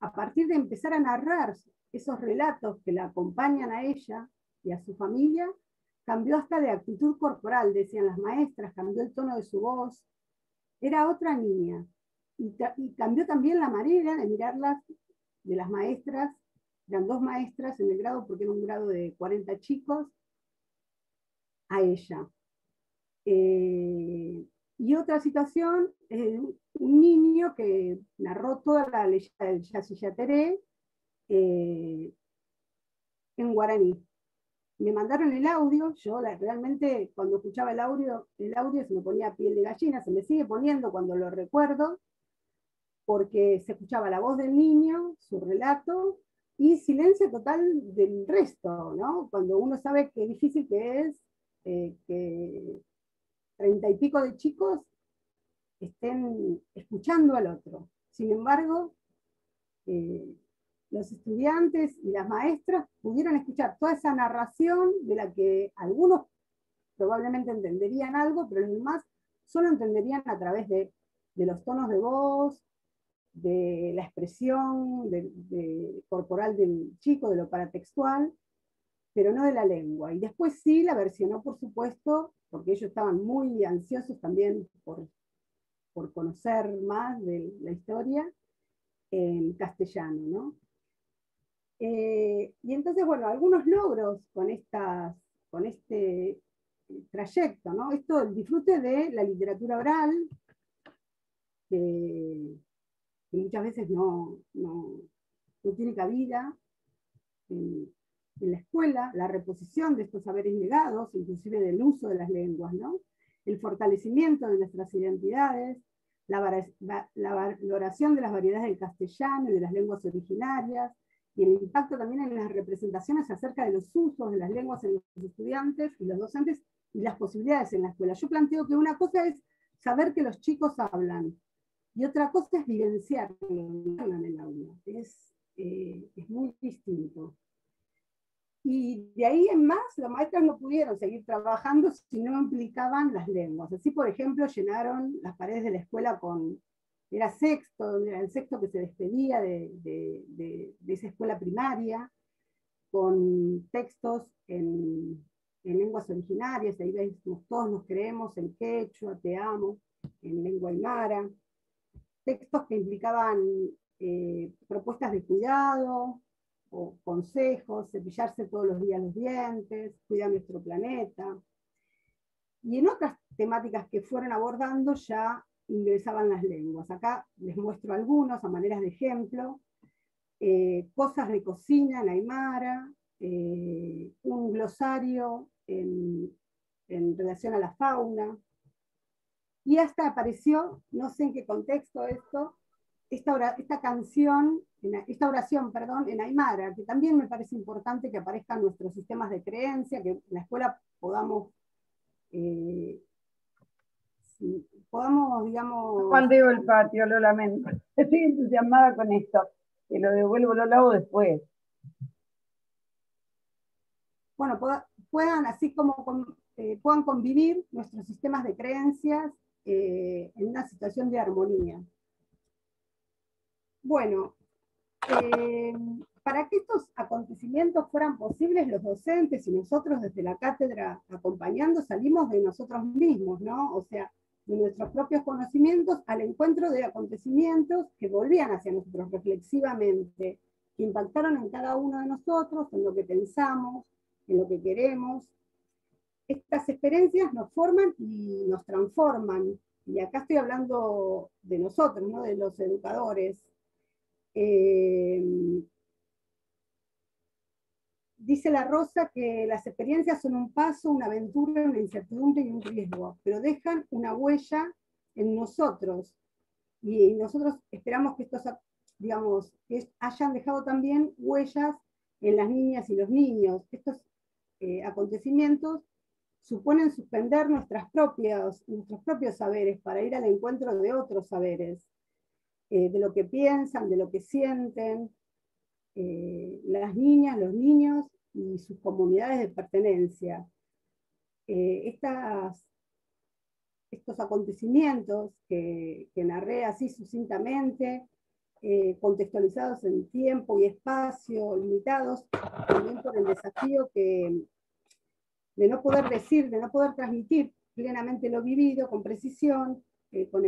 a partir de empezar a narrar esos relatos que la acompañan a ella y a su familia, cambió hasta de actitud corporal, decían las maestras, cambió el tono de su voz. Era otra niña, y, cambió también la manera de mirarlas de las maestras, eran dos maestras en el grado, porque era un grado de 40 chicos, a ella. Eh, y otra situación, eh, un niño que narró toda la leyenda del Yacillateré eh, en guaraní. Me mandaron el audio, yo realmente cuando escuchaba el audio, el audio se me ponía piel de gallina, se me sigue poniendo cuando lo recuerdo, porque se escuchaba la voz del niño, su relato, y silencio total del resto, ¿no? Cuando uno sabe qué difícil que es que treinta y pico de chicos estén escuchando al otro. Sin embargo, eh, los estudiantes y las maestras pudieron escuchar toda esa narración de la que algunos probablemente entenderían algo, pero los demás solo entenderían a través de, de los tonos de voz, de la expresión corporal del chico, de lo paratextual, pero no de la lengua. Y después sí la versionó, por supuesto, porque ellos estaban muy ansiosos también por, por conocer más de la historia, en castellano. Eh, y entonces, bueno, algunos logros con, estas, con este trayecto, ¿no? Esto, el disfrute de la literatura oral, que muchas veces no, tiene cabida en, la escuela, la reposición de estos saberes legados, inclusive del uso de las lenguas, ¿no? el fortalecimiento de nuestras identidades, la, la, valoración de las variedades del castellano y de las lenguas originarias, y el impacto también en las representaciones acerca de los usos de las lenguas en los estudiantes y los docentes y las posibilidades en la escuela. Yo planteo que una cosa es saber que los chicos hablan, y otra cosa es vivenciar en el aula. Es, eh, es muy distinto. Y de ahí en más, los maestros no pudieron seguir trabajando si no implicaban las lenguas. Así, por ejemplo, llenaron las paredes de la escuela con era sexto, era el sexto que se despedía de, esa escuela primaria, con textos en, lenguas originarias, ahí veis, todos nos creemos en quechua, te amo, en lengua aymara, textos que implicaban eh, propuestas de cuidado o consejos, cepillarse todos los días los dientes, cuidar nuestro planeta. Y en otras temáticas que fueron abordando ya ingresaban las lenguas. Acá les muestro algunos a maneras de ejemplo. Eh, cosas de cocina en Aymara, eh, un glosario en, relación a la fauna. Y hasta apareció, no sé en qué contexto esto, esta, esta canción, esta oración, perdón, en Aymara, que también me parece importante que aparezcan nuestros sistemas de creencia, que en la escuela podamos eh, podamos, digamos... Cuando el patio, lo lamento. <laughs> Estoy entusiasmada con esto. Que lo devuelvo, lo hago después. Bueno, puedan, así como eh, puedan convivir nuestros sistemas de creencias eh, en una situación de armonía. Bueno, eh, para que estos acontecimientos fueran posibles, los docentes y nosotros desde la cátedra acompañando salimos de nosotros mismos, ¿no? O sea, de nuestros propios conocimientos al encuentro de acontecimientos que volvían hacia nosotros reflexivamente, que impactaron en cada uno de nosotros, en lo que pensamos, en lo que queremos. Estas experiencias nos forman y nos transforman. Y acá estoy hablando de nosotros, ¿no? de los educadores. Eh, Dice la Rosa que las experiencias son un paso, una aventura, una incertidumbre y un riesgo, pero dejan una huella en nosotros. Y nosotros esperamos que estos, digamos, hayan dejado también huellas en las niñas y los niños. Estos eh, acontecimientos suponen suspender nuestros propios saberes para ir al encuentro de otros saberes, eh, de lo que piensan, de lo que sienten, eh, las niñas, los niños y sus comunidades de pertenencia. Eh, estas, estos acontecimientos que, narré así sucintamente, contextualizados en tiempo y espacio, limitados, también por el desafío que, de no poder decir, de no poder transmitir plenamente lo vivido con precisión, eh, con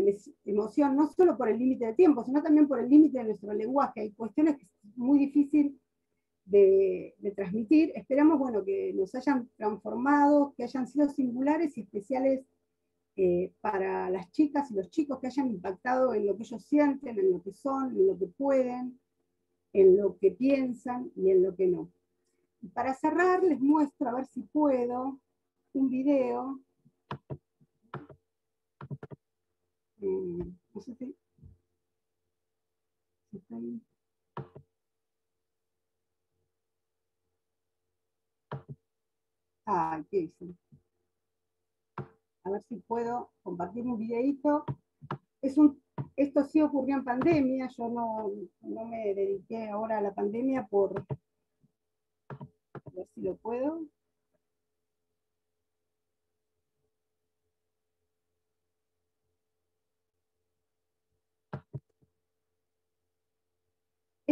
emoción, no solo por el límite de tiempo, sino también por el límite de nuestro lenguaje. Hay cuestiones que es muy difícil de, transmitir. Esperamos bueno, que nos hayan transformado, que hayan sido singulares y especiales eh, para las chicas y los chicos, que hayan impactado en lo que ellos sienten, en lo que son, en lo que pueden, en lo que piensan y en lo que no. para cerrar les muestro, a ver si puedo, un video eh, no sé si, está ahí. Ah, ¿qué hice? A ver si puedo compartir un videito. Es un, esto sí ocurrió en pandemia, yo no, no me dediqué ahora a la pandemia por... A ver si lo puedo.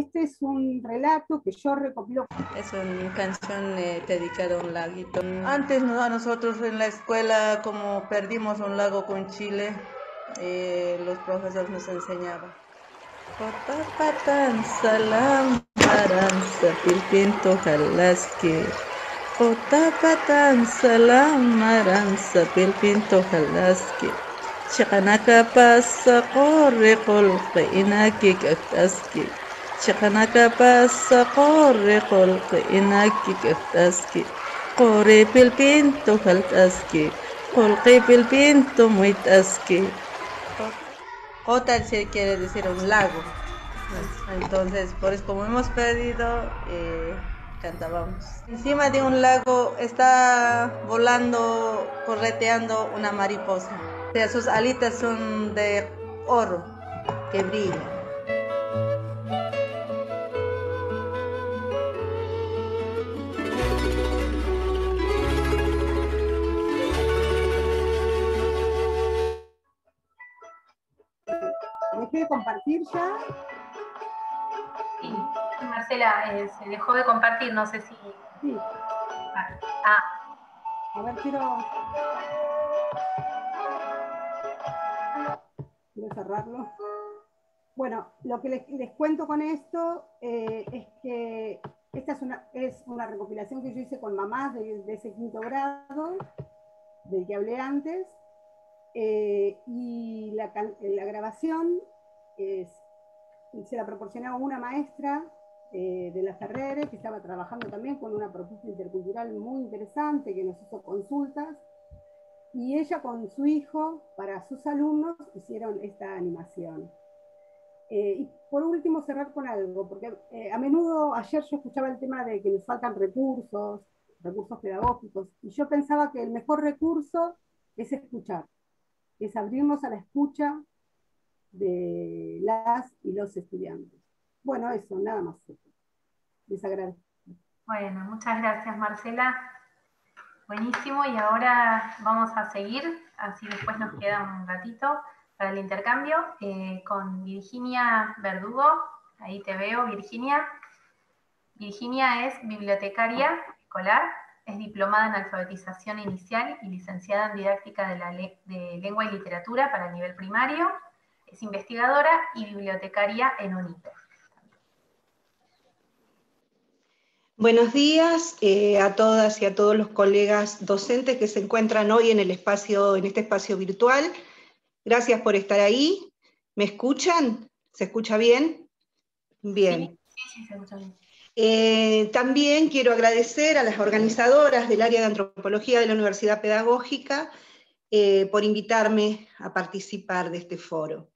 Este es un relato que yo recopilo. Es una canción eh, dedicada a un laguito. Antes a nosotros en la escuela, como perdimos un lago con Chile, eh, los profesores nos enseñaban. Otapatan salam maranza pilpinto jalaski. Otapatan salam maranza pilpinto jalaski. Chikanaka pasa corre colque inaki kaktaski. Chiqanaqa pasa corre qolqa inaki kaftaski Corre pilpinto haltaski Qolqi Jota se quiere decir un lago. Entonces por eso como hemos perdido eh, cantábamos. Encima de un lago está volando correteando una mariposa. O sea, sus alitas son de oro que brillan de compartir ya. Sí, Marcela, eh, se dejó de compartir, no sé si... Sí. Ah, ah. A ver, quiero... Quiero cerrarlo. Bueno, lo que les, les cuento con esto eh, es que esta es una, es una recopilación que yo hice con mamás de, de ese quinto grado, del que hablé antes, eh, y la, la grabación se la proporcionaba una maestra eh, de la Ferrere, que estaba trabajando también con una propuesta intercultural muy interesante, que nos hizo consultas, y ella con su hijo, para sus alumnos, hicieron esta animación. Eh, y por último, cerrar con algo, porque eh, a menudo ayer yo escuchaba el tema de que nos faltan recursos, recursos pedagógicos, y yo pensaba que el mejor recurso es escuchar, es abrirnos a la escucha de las y los estudiantes. Bueno, eso, nada más. Les agradezco. Bueno, muchas gracias Marcela. Buenísimo, y ahora vamos a seguir, así después nos queda un ratito para el intercambio, eh, con Virginia Verdugo. Ahí te veo, Virginia. Virginia es bibliotecaria escolar, es diplomada en alfabetización inicial y licenciada en didáctica de, la de lengua y literatura para el nivel primario. Es investigadora y bibliotecaria en UNITE. Buenos días eh, a todas y a todos los colegas docentes que se encuentran hoy en el espacio, en este espacio virtual. Gracias por estar ahí. ¿Me escuchan? ¿Se escucha bien? Bien. Sí, sí, se escucha bien. Eh, también quiero agradecer a las organizadoras del área de antropología de la Universidad Pedagógica eh, por invitarme a participar de este foro.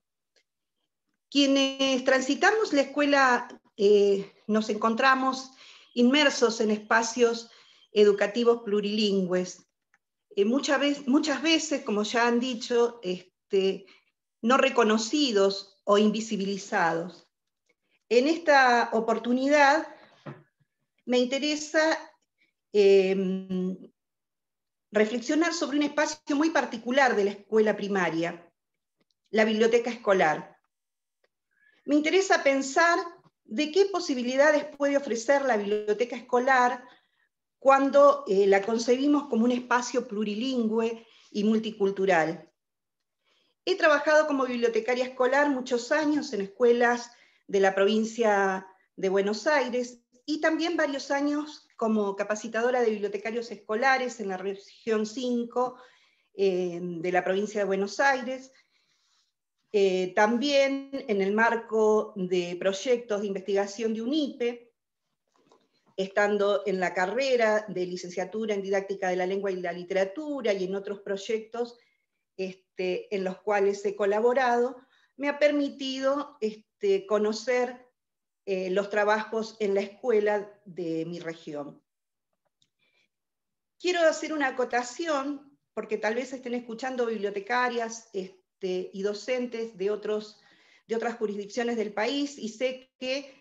Quienes transitamos la escuela nos encontramos inmersos en espacios educativos plurilingües. Eh, muchas, veces, muchas veces, como ya han dicho, este, no reconocidos o invisibilizados. En esta oportunidad me interesa em, reflexionar sobre un espacio muy particular de la escuela primaria, la biblioteca escolar. Me interesa pensar de qué posibilidades puede ofrecer la biblioteca escolar cuando eh, la concebimos como un espacio plurilingüe y multicultural. He trabajado como bibliotecaria escolar muchos años en escuelas de la provincia de Buenos Aires y también varios años como capacitadora de bibliotecarios escolares en la región 5 eh, de la provincia de Buenos Aires eh, también en el marco de proyectos de investigación de UNIPE, estando en la carrera de licenciatura en didáctica de la lengua y la literatura y en otros proyectos este, en los cuales he colaborado, me ha permitido este, conocer eh, los trabajos en la escuela de mi región. Quiero hacer una acotación, porque tal vez estén escuchando bibliotecarias, este, y docentes de, otros, de otras jurisdicciones del país y sé que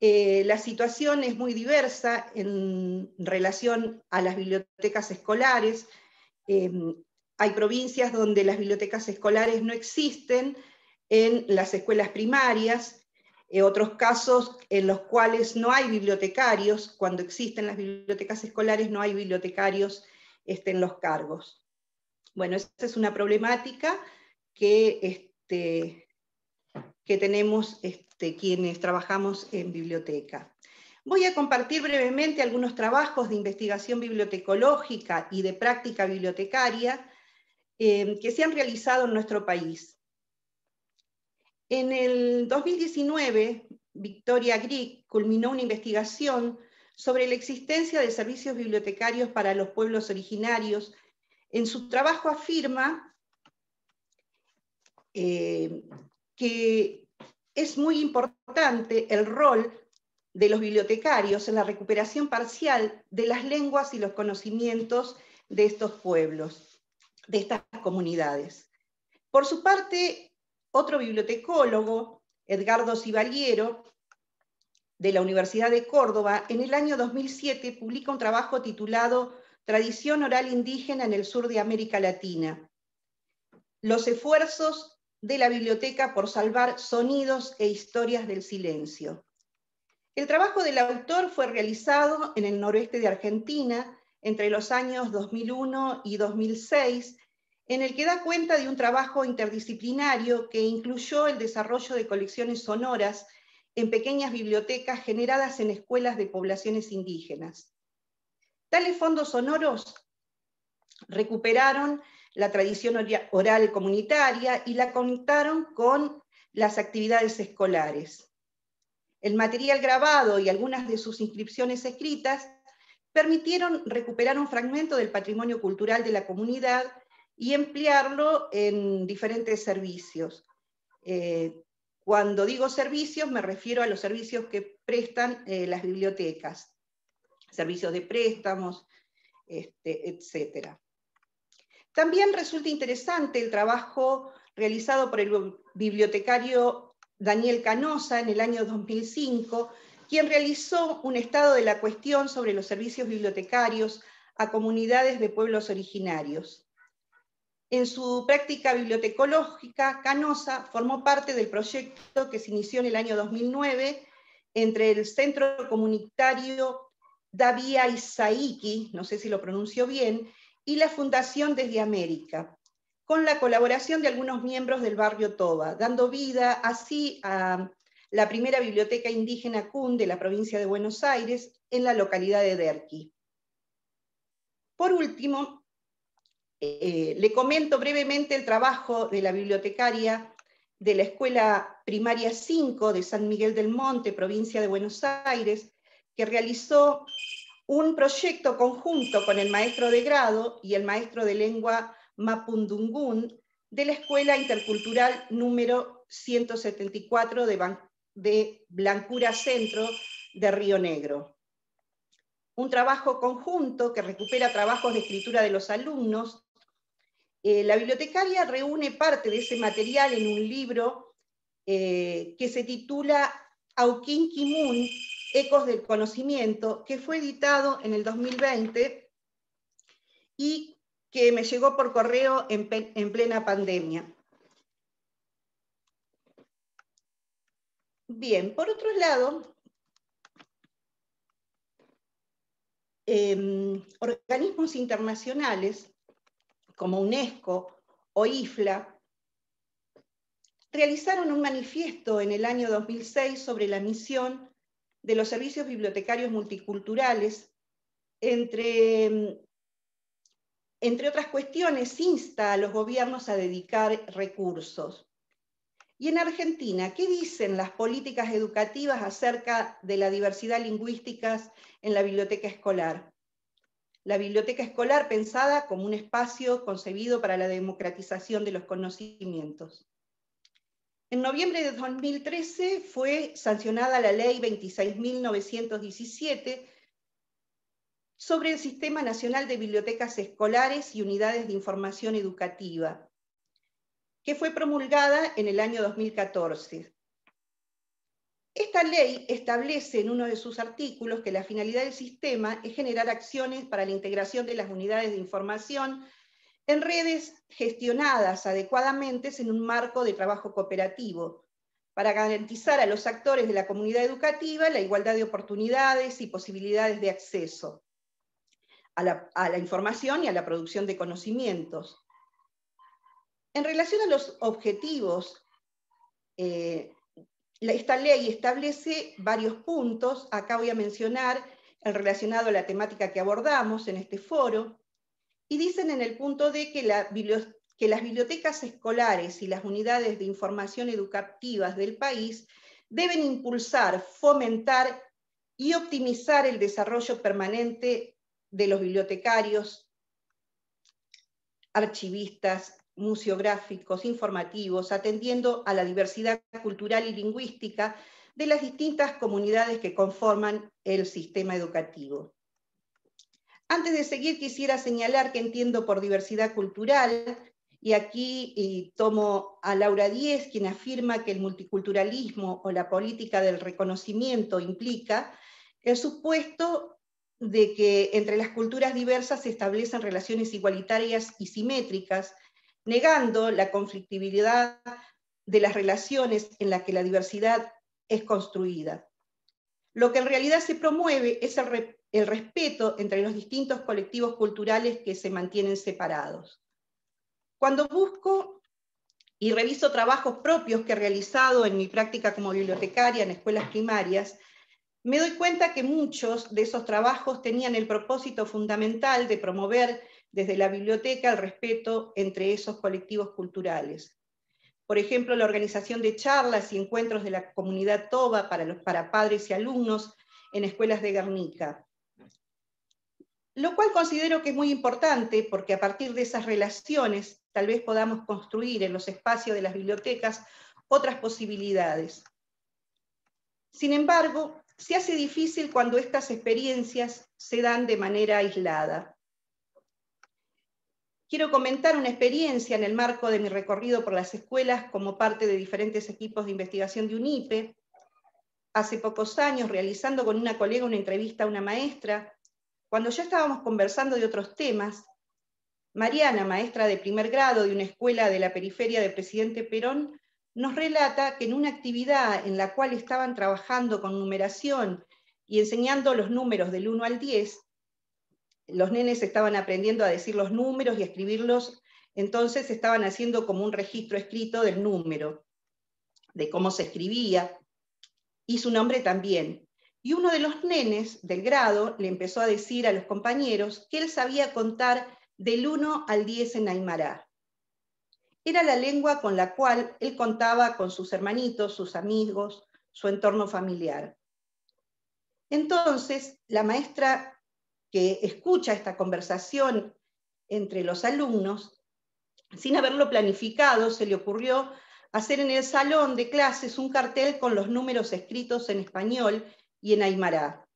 eh, la situación es muy diversa en relación a las bibliotecas escolares. Em, hay provincias donde las bibliotecas escolares no existen en las escuelas primarias, eh, otros casos en los cuales no hay bibliotecarios, cuando existen las bibliotecas escolares no hay bibliotecarios este, en los cargos. Bueno, esa es una problemática que, este, que tenemos este, quienes trabajamos en biblioteca. Voy a compartir brevemente algunos trabajos de investigación bibliotecológica y de práctica bibliotecaria eh, que se han realizado en nuestro país. En el 2019, Victoria Grieg culminó una investigación sobre la existencia de servicios bibliotecarios para los pueblos originarios. En su trabajo afirma eh, que es muy importante el rol de los bibliotecarios en la recuperación parcial de las lenguas y los conocimientos de estos pueblos, de estas comunidades. Por su parte, otro bibliotecólogo, Edgardo Cibaliero, de la Universidad de Córdoba, en el año 2007 publica un trabajo titulado Tradición oral indígena en el sur de América Latina. Los esfuerzos de la biblioteca por salvar sonidos e historias del silencio. El trabajo del autor fue realizado en el noroeste de Argentina entre los años 2001 y 2006, en el que da cuenta de un trabajo interdisciplinario que incluyó el desarrollo de colecciones sonoras en pequeñas bibliotecas generadas en escuelas de poblaciones indígenas. Tales fondos sonoros recuperaron la tradición oral comunitaria y la conectaron con las actividades escolares. El material grabado y algunas de sus inscripciones escritas permitieron recuperar un fragmento del patrimonio cultural de la comunidad y emplearlo en diferentes servicios. Eh, cuando digo servicios, me refiero a los servicios que prestan eh, las bibliotecas, servicios de préstamos, este, etc. También resulta interesante el trabajo realizado por el bibliotecario Daniel Canosa en el año 2005, quien realizó un estado de la cuestión sobre los servicios bibliotecarios a comunidades de pueblos originarios. En su práctica bibliotecológica, Canosa formó parte del proyecto que se inició en el año 2009 entre el Centro Comunitario Davia Isaiki, no sé si lo pronunció bien, y la Fundación Desde América, con la colaboración de algunos miembros del barrio Toba, dando vida así a la primera biblioteca indígena CUN de la provincia de Buenos Aires en la localidad de Derqui. Por último, eh, le comento brevemente el trabajo de la bibliotecaria de la Escuela Primaria 5 de San Miguel del Monte, provincia de Buenos Aires, que realizó un proyecto conjunto con el maestro de grado y el maestro de lengua Mapundungun de la Escuela Intercultural número 174 de, Blancura Centro de Río Negro. Un trabajo conjunto que recupera trabajos de escritura de los alumnos. Eh, la bibliotecaria reúne parte de ese material en un libro eh, que se titula Aukin Kimun, Ecos del Conocimiento, que fue editado en el 2020 y que me llegó por correo en, plena pandemia. Bien, por otro lado, em, organismos internacionales como UNESCO o IFLA realizaron un manifiesto en el año 2006 sobre la misión de los servicios bibliotecarios multiculturales, entre, entre otras cuestiones, insta a los gobiernos a dedicar recursos. Y en Argentina, ¿qué dicen las políticas educativas acerca de la diversidad lingüística en la biblioteca escolar? La biblioteca escolar pensada como un espacio concebido para la democratización de los conocimientos. En noviembre de 2013 fue sancionada la ley 26.917 sobre el Sistema Nacional de Bibliotecas Escolares y Unidades de Información Educativa, que fue promulgada en el año 2014. Esta ley establece en uno de sus artículos que la finalidad del sistema es generar acciones para la integración de las unidades de información en redes gestionadas adecuadamente en un marco de trabajo cooperativo, para garantizar a los actores de la comunidad educativa la igualdad de oportunidades y posibilidades de acceso a la, información y a la producción de conocimientos. En relación a los objetivos, eh, esta ley establece varios puntos, acá voy a mencionar el relacionado a la temática que abordamos en este foro, y dicen en el punto D que, que las bibliotecas escolares y las unidades de información educativas del país deben impulsar, fomentar y optimizar el desarrollo permanente de los bibliotecarios, archivistas, museográficos, informativos, atendiendo a la diversidad cultural y lingüística de las distintas comunidades que conforman el sistema educativo. Antes de seguir, quisiera señalar que entiendo por diversidad cultural, y aquí tomo a Laura Díez, quien afirma que el multiculturalismo o la política del reconocimiento implica el supuesto de que entre las culturas diversas se establecen relaciones igualitarias y simétricas negando la conflictividad de las relaciones en las que la diversidad es construida. Lo que en realidad se promueve es el, el respeto entre los distintos colectivos culturales que se mantienen separados. Cuando busco y reviso trabajos propios que he realizado en mi práctica como bibliotecaria en escuelas primarias, me doy cuenta que muchos de esos trabajos tenían el propósito fundamental de promover desde la biblioteca el respeto entre esos colectivos culturales. Por ejemplo, la organización de charlas y encuentros de la comunidad TOBA para, los, para padres y alumnos en escuelas de Guernica. Lo cual considero que es muy importante porque a partir de esas relaciones tal vez podamos construir en los espacios de las bibliotecas otras posibilidades. Sin embargo, se hace difícil cuando estas experiencias se dan de manera aislada. Quiero comentar una experiencia en el marco de mi recorrido por las escuelas como parte de diferentes equipos de investigación de UNIPE. Hace pocos años, realizando con una colega una entrevista a una maestra, cuando ya estábamos conversando de otros temas, Mariana, maestra de primer grado de una escuela de la periferia de Presidente Perón, nos relata que en una actividad en la cual estaban trabajando con numeración y enseñando los números del 1 al 10, los nenes estaban aprendiendo a decir los números y escribirlos, entonces estaban haciendo como un registro escrito del número, de cómo se escribía, y su nombre también. Y uno de los nenes del grado le empezó a decir a los compañeros que él sabía contar del 1 al 10 en Aymara. Era la lengua con la cual él contaba con sus hermanitos, sus amigos, su entorno familiar. Entonces, la maestra que escucha esta conversación entre los alumnos, sin haberlo planificado, se le ocurrió hacer en el salón de clases un cartel con los números escritos en español y en aymara.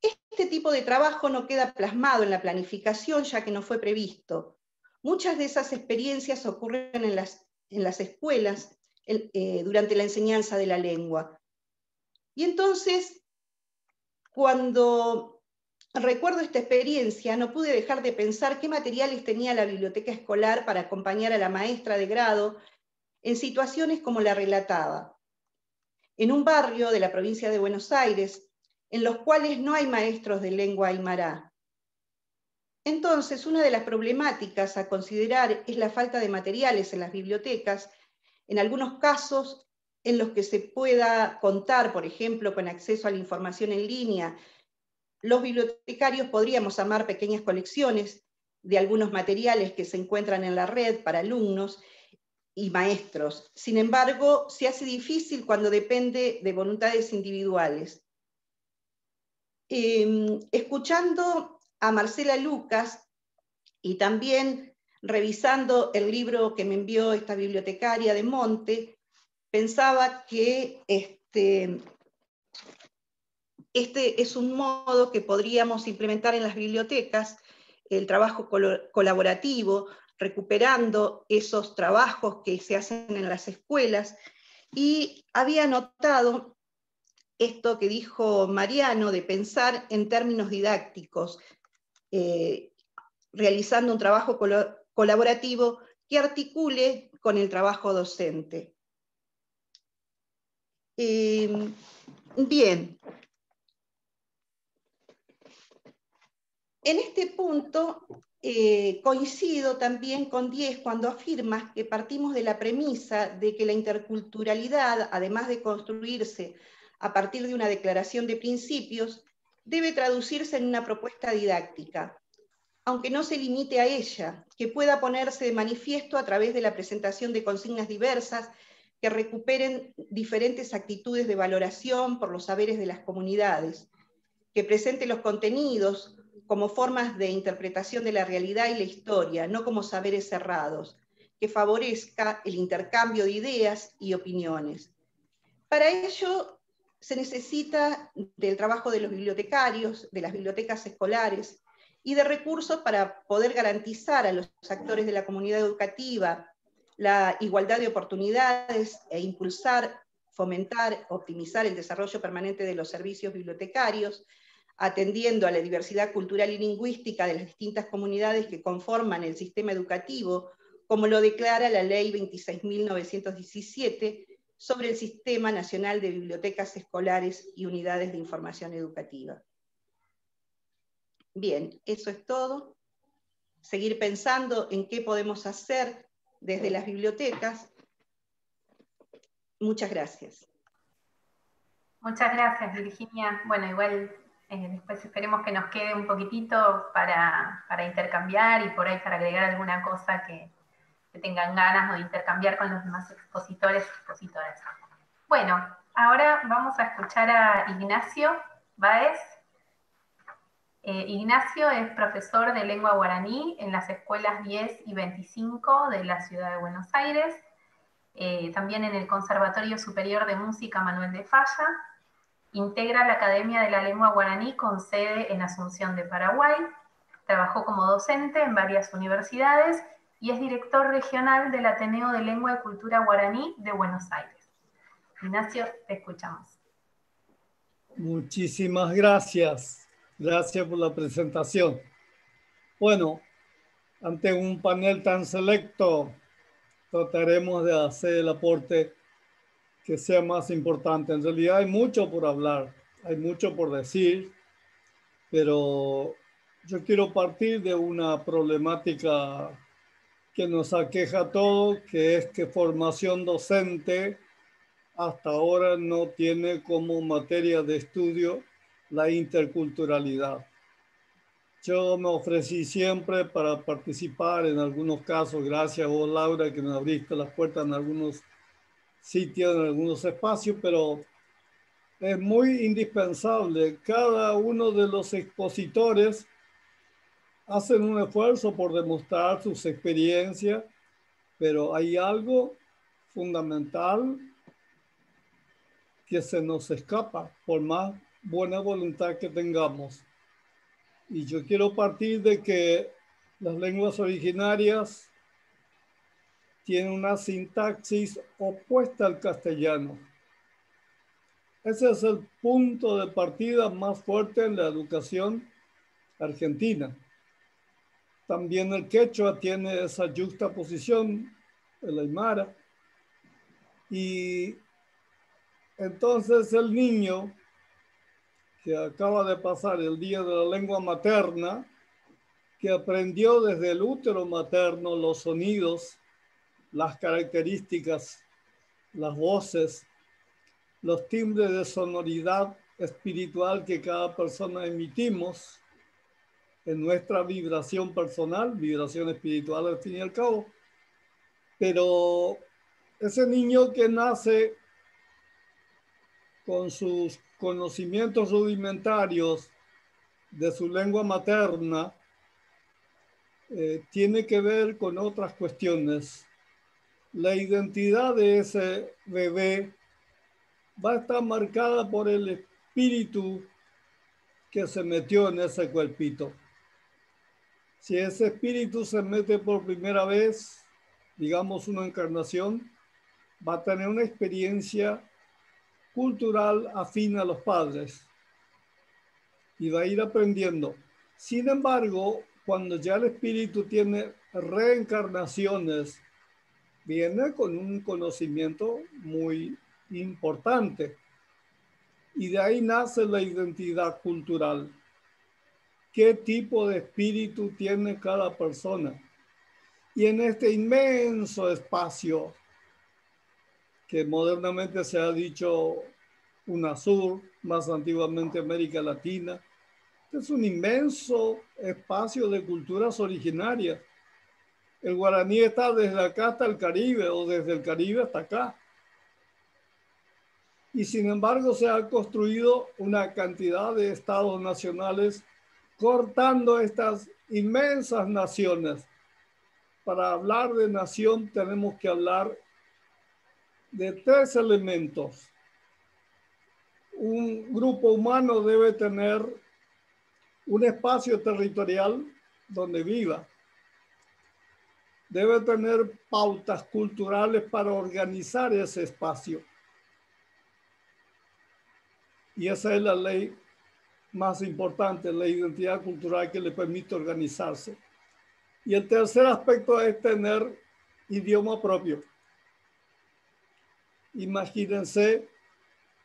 Este tipo de trabajo no queda plasmado en la planificación ya que no fue previsto. Muchas de esas experiencias ocurren en las, en las escuelas eh, durante la enseñanza de la lengua. Y entonces, cuando recuerdo esta experiencia, no pude dejar de pensar qué materiales tenía la biblioteca escolar para acompañar a la maestra de grado en situaciones como la relataba. En un barrio de la provincia de Buenos Aires, en los cuales no hay maestros de lengua aymara. Entonces, una de las problemáticas a considerar es la falta de materiales en las bibliotecas, en algunos casos en los que se pueda contar, por ejemplo, con acceso a la información en línea los bibliotecarios podríamos armar pequeñas colecciones de algunos materiales que se encuentran en la red para alumnos y maestros. Sin embargo, se hace difícil cuando depende de voluntades individuales. Em, escuchando a Marcela Lucas y también revisando el libro que me envió esta bibliotecaria de Monte, pensaba que este, este es un modo que podríamos implementar en las bibliotecas, el trabajo colaborativo, recuperando esos trabajos que se hacen en las escuelas. Y había notado esto que dijo Mariano de pensar en términos didácticos, eh, realizando un trabajo colaborativo que articule con el trabajo docente. Eh, bien, En este punto eh, coincido también con Diez cuando afirma que partimos de la premisa de que la interculturalidad, además de construirse a partir de una declaración de principios, debe traducirse en una propuesta didáctica, aunque no se limite a ella, que pueda ponerse de manifiesto a través de la presentación de consignas diversas que recuperen diferentes actitudes de valoración por los saberes de las comunidades, que presente los contenidos como formas de interpretación de la realidad y la historia, no como saberes cerrados, que favorezca el intercambio de ideas y opiniones. Para ello se necesita del trabajo de los bibliotecarios, de las bibliotecas escolares y de recursos para poder garantizar a los actores de la comunidad educativa la igualdad de oportunidades e impulsar, fomentar, optimizar el desarrollo permanente de los servicios bibliotecarios, atendiendo a la diversidad cultural y lingüística de las distintas comunidades que conforman el sistema educativo, como lo declara la Ley 26.917 sobre el Sistema Nacional de Bibliotecas Escolares y Unidades de Información Educativa. Bien, eso es todo. Seguir pensando en qué podemos hacer desde las bibliotecas. Muchas gracias. Muchas gracias, Virginia. Bueno, igual eh, después esperemos que nos quede un poquitito para, intercambiar y por ahí para agregar alguna cosa que, que tengan ganas de intercambiar con los demás expositores y expositoras. Bueno, ahora vamos a escuchar a Ignacio Baez, eh, Ignacio es profesor de lengua guaraní en las escuelas 10 y 25 de la ciudad de Buenos Aires, eh, también en el Conservatorio Superior de Música Manuel de Falla, integra la Academia de la Lengua Guaraní con sede en Asunción de Paraguay, trabajó como docente en varias universidades y es director regional del Ateneo de Lengua y Cultura Guaraní de Buenos Aires. Ignacio, te escuchamos. Muchísimas gracias. Gracias por la presentación. Bueno, ante un panel tan selecto, trataremos de hacer el aporte que sea más importante. En realidad hay mucho por hablar, hay mucho por decir, pero yo quiero partir de una problemática que nos aqueja a todos, que es que formación docente hasta ahora no tiene como materia de estudio la interculturalidad. Yo me ofrecí siempre para participar en algunos casos, gracias a vos, Laura, que me abriste las puertas en algunos sitios, en algunos espacios, pero es muy indispensable. Cada uno de los expositores hacen un esfuerzo por demostrar sus experiencias, pero hay algo fundamental que se nos escapa, por más buena voluntad que tengamos. Y yo quiero partir de que las lenguas originarias tienen una sintaxis opuesta al castellano. Ese es el punto de partida más fuerte en la educación argentina. También el quechua tiene esa juxtaposición, el aymara. Y entonces el niño que acaba de pasar el Día de la Lengua Materna, que aprendió desde el útero materno los sonidos, las características, las voces, los timbres de sonoridad espiritual que cada persona emitimos en nuestra vibración personal, vibración espiritual al fin y al cabo. Pero ese niño que nace con sus conocimientos rudimentarios de su lengua materna eh, tiene que ver con otras cuestiones. La identidad de ese bebé va a estar marcada por el espíritu que se metió en ese cuerpito. Si ese espíritu se mete por primera vez, digamos una encarnación, va a tener una experiencia cultural afín a los padres y va a ir aprendiendo. Sin embargo, cuando ya el espíritu tiene reencarnaciones, viene con un conocimiento muy importante. Y de ahí nace la identidad cultural. ¿Qué tipo de espíritu tiene cada persona? Y en este inmenso espacio que modernamente se ha dicho UNASUR, más antiguamente América Latina. Es un inmenso espacio de culturas originarias. El guaraní está desde acá hasta el Caribe o desde el Caribe hasta acá. Y sin embargo se ha construido una cantidad de estados nacionales cortando estas inmensas naciones. Para hablar de nación tenemos que hablar de tres elementos. Un grupo humano debe tener un espacio territorial donde viva. Debe tener pautas culturales para organizar ese espacio. Y esa es la ley más importante, la identidad cultural que le permite organizarse. Y el tercer aspecto es tener idioma propio. Imagínense,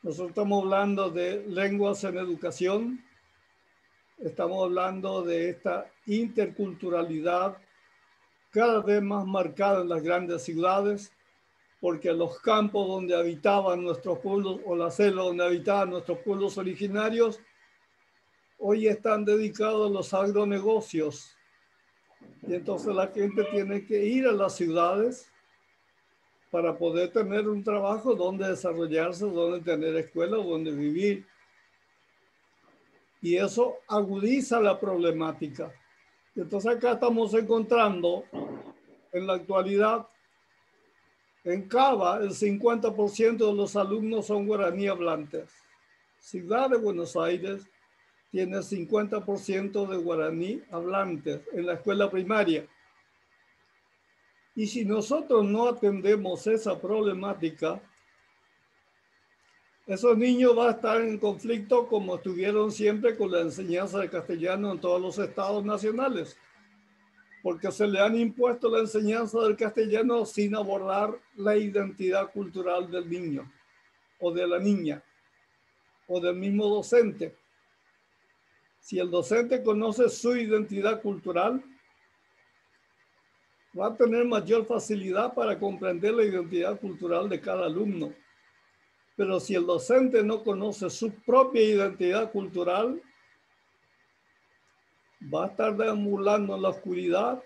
nosotros estamos hablando de lenguas en educación, estamos hablando de esta interculturalidad cada vez más marcada en las grandes ciudades, porque los campos donde habitaban nuestros pueblos o la selva donde habitaban nuestros pueblos originarios, hoy están dedicados a los agronegocios. Y entonces la gente tiene que ir a las ciudades para poder tener un trabajo donde desarrollarse, donde tener escuela, donde vivir. Y eso agudiza la problemática. Entonces acá estamos encontrando en la actualidad, en Cava, el 50% de los alumnos son guaraní hablantes. Ciudad de Buenos Aires tiene 50% de guaraní hablantes en la escuela primaria. Y si nosotros no atendemos esa problemática, esos niños van a estar en conflicto como estuvieron siempre con la enseñanza de castellano en todos los estados nacionales, porque se le han impuesto la enseñanza del castellano sin abordar la identidad cultural del niño o de la niña o del mismo docente. Si el docente conoce su identidad cultural, va a tener mayor facilidad para comprender la identidad cultural de cada alumno. Pero si el docente no conoce su propia identidad cultural, va a estar deambulando en la oscuridad,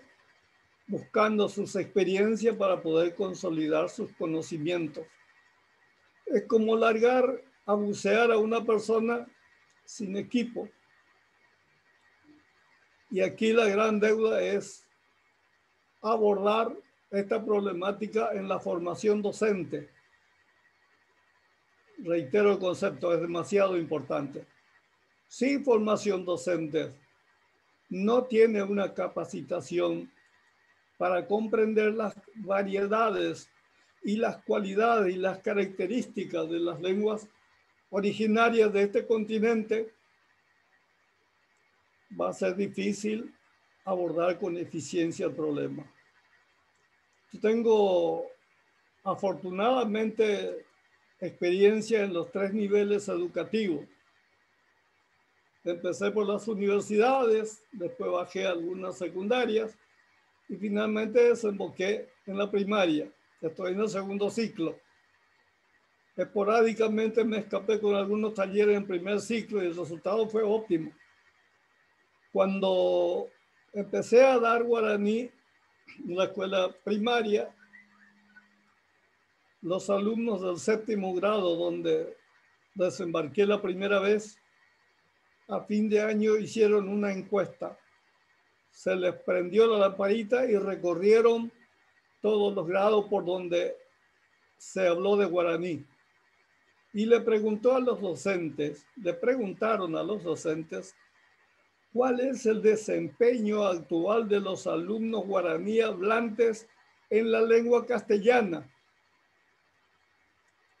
buscando sus experiencias para poder consolidar sus conocimientos. Es como largar a bucear a una persona sin equipo. Y aquí la gran deuda es abordar esta problemática en la formación docente. Reitero el concepto, es demasiado importante. Sin formación docente, no tiene una capacitación para comprender las variedades y las cualidades y las características de las lenguas originarias de este continente, va a ser difícil abordar con eficiencia el problema. Yo tengo afortunadamente experiencia en los tres niveles educativos. Empecé por las universidades, después bajé algunas secundarias y finalmente desemboqué en la primaria. Estoy en el segundo ciclo. Esporádicamente me escapé con algunos talleres en primer ciclo y el resultado fue óptimo. Cuando empecé a dar guaraní en la escuela primaria, los alumnos del séptimo grado, donde desembarqué la primera vez, a fin de año hicieron una encuesta. Se les prendió la lamparita y recorrieron todos los grados por donde se habló de guaraní. Y le preguntó a los docentes, le preguntaron a los docentes ¿Cuál es el desempeño actual de los alumnos guaraní hablantes en la lengua castellana?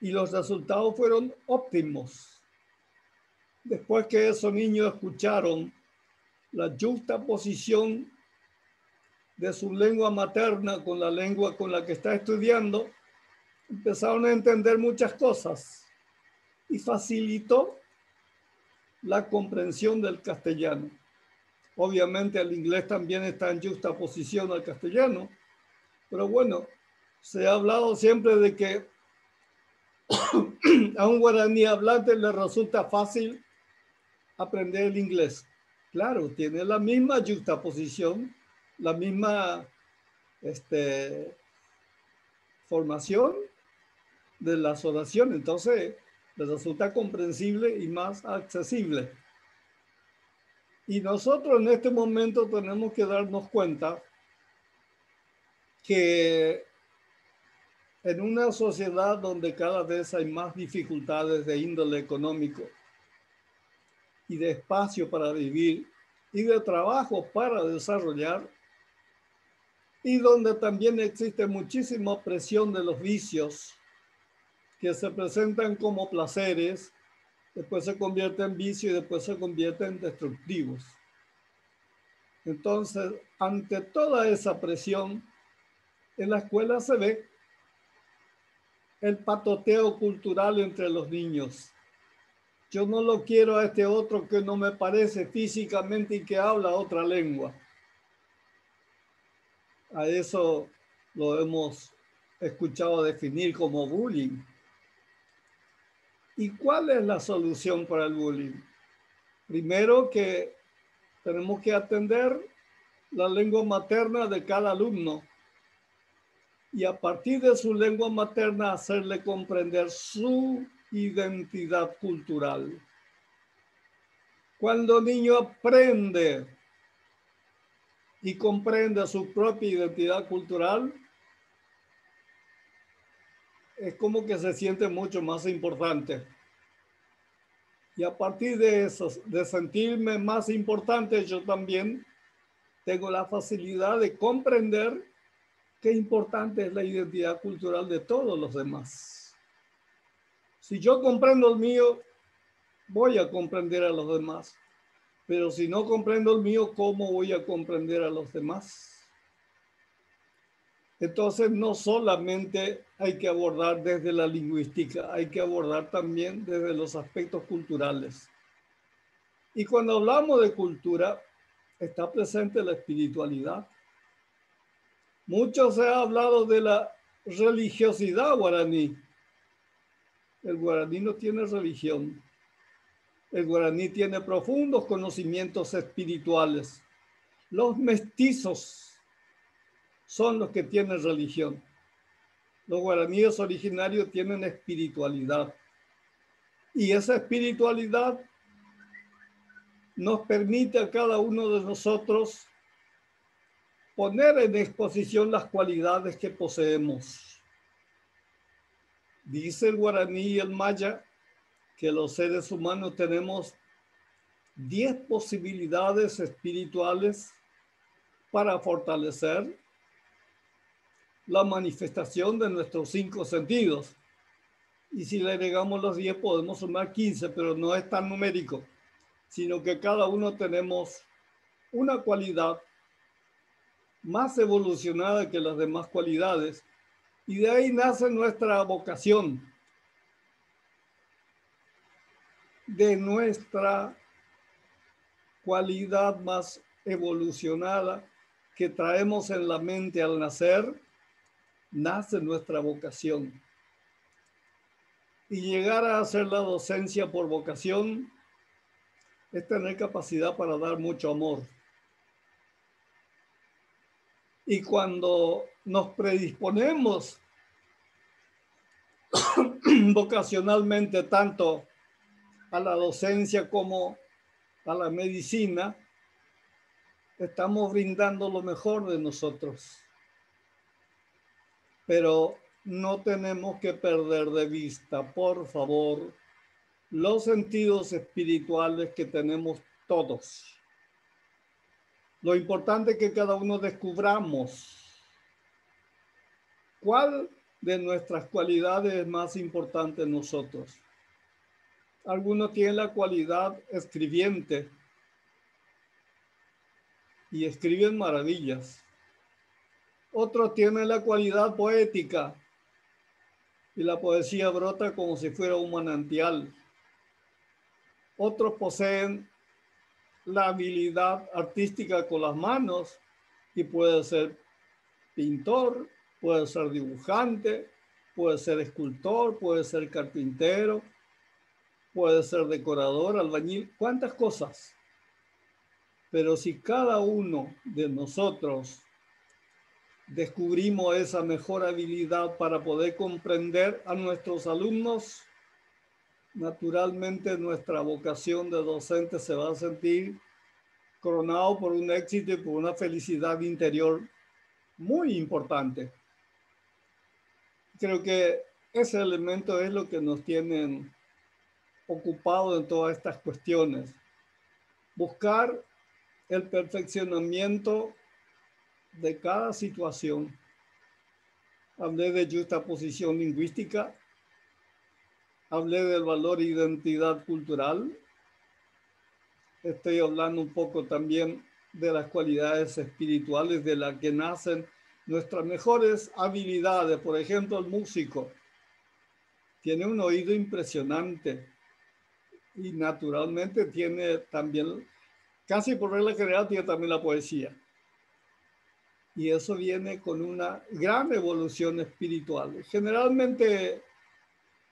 Y los resultados fueron óptimos. Después que esos niños escucharon la justa posición de su lengua materna con la lengua con la que está estudiando, empezaron a entender muchas cosas y facilitó la comprensión del castellano. Obviamente el inglés también está en justa posición al castellano, pero bueno, se ha hablado siempre de que <coughs> a un guaraní hablante le resulta fácil aprender el inglés. Claro, tiene la misma juxtaposición, la misma este, formación de las oraciones. Entonces, le resulta comprensible y más accesible. Y nosotros en este momento tenemos que darnos cuenta que en una sociedad donde cada vez hay más dificultades de índole económico y de espacio para vivir y de trabajo para desarrollar, y donde también existe muchísima presión de los vicios que se presentan como placeres, después se convierten en vicio y después se convierten en destructivos. Entonces, ante toda esa presión, en la escuela se ve el patoteo cultural entre los niños. Yo no lo quiero a este otro que no me parece físicamente y que habla otra lengua. A eso lo hemos escuchado definir como bullying. ¿Y cuál es la solución para el bullying? Primero que tenemos que atender la lengua materna de cada alumno y a partir de su lengua materna hacerle comprender su identidad cultural. Cuando el niño aprende y comprende su propia identidad cultural, es como que se siente mucho más importante. Y a partir de eso, de sentirme más importante, yo también tengo la facilidad de comprender qué importante es la identidad cultural de todos los demás. Si yo comprendo el mío, voy a comprender a los demás. Pero si no comprendo el mío, ¿cómo voy a comprender a los demás? Entonces, no solamente hay que abordar desde la lingüística, hay que abordar también desde los aspectos culturales. Y cuando hablamos de cultura, está presente la espiritualidad. Mucho se ha hablado de la religiosidad guaraní. El guaraní no tiene religión. El guaraní tiene profundos conocimientos espirituales. Los mestizos son los que tienen religión. Los guaraníes originarios tienen espiritualidad. Y esa espiritualidad nos permite a cada uno de nosotros poner en exposición las cualidades que poseemos. Dice el guaraní y el maya que los seres humanos tenemos 10 posibilidades espirituales para fortalecer la manifestación de nuestros cinco sentidos. Y si le agregamos los 10 podemos sumar 15, pero no es tan numérico, sino que cada uno tenemos una cualidad más evolucionada que las demás cualidades. Y de ahí nace nuestra vocación, de nuestra cualidad más evolucionada que traemos en la mente al nacer, nace nuestra vocación. Y llegar a hacer la docencia por vocación es tener capacidad para dar mucho amor. Y cuando nos predisponemos <coughs> vocacionalmente tanto a la docencia como a la medicina, estamos brindando lo mejor de nosotros. Pero no tenemos que perder de vista, por favor, los sentidos espirituales que tenemos todos. Lo importante es que cada uno descubramos cuál de nuestras cualidades es más importante en nosotros. Algunos tienen la cualidad escribiente y escriben maravillas. Otros tienen la cualidad poética y la poesía brota como si fuera un manantial. Otros poseen la habilidad artística con las manos y puede ser pintor, puede ser dibujante, puede ser escultor, puede ser carpintero, puede ser decorador, albañil, cuántas cosas. Pero si cada uno de nosotros descubrimos esa mejor habilidad para poder comprender a nuestros alumnos, naturalmente nuestra vocación de docente se va a sentir coronado por un éxito y por una felicidad interior muy importante. Creo que ese elemento es lo que nos tienen ocupado en todas estas cuestiones. Buscar el perfeccionamiento de cada situación. Hablé de justa posición lingüística, Hablé del valor identidad cultural. Estoy hablando un poco también de las cualidades espirituales de las que nacen nuestras mejores habilidades. Por ejemplo, el músico tiene un oído impresionante y naturalmente tiene también, casi por regla general, tiene también la poesía. Y eso viene con una gran evolución espiritual. Generalmente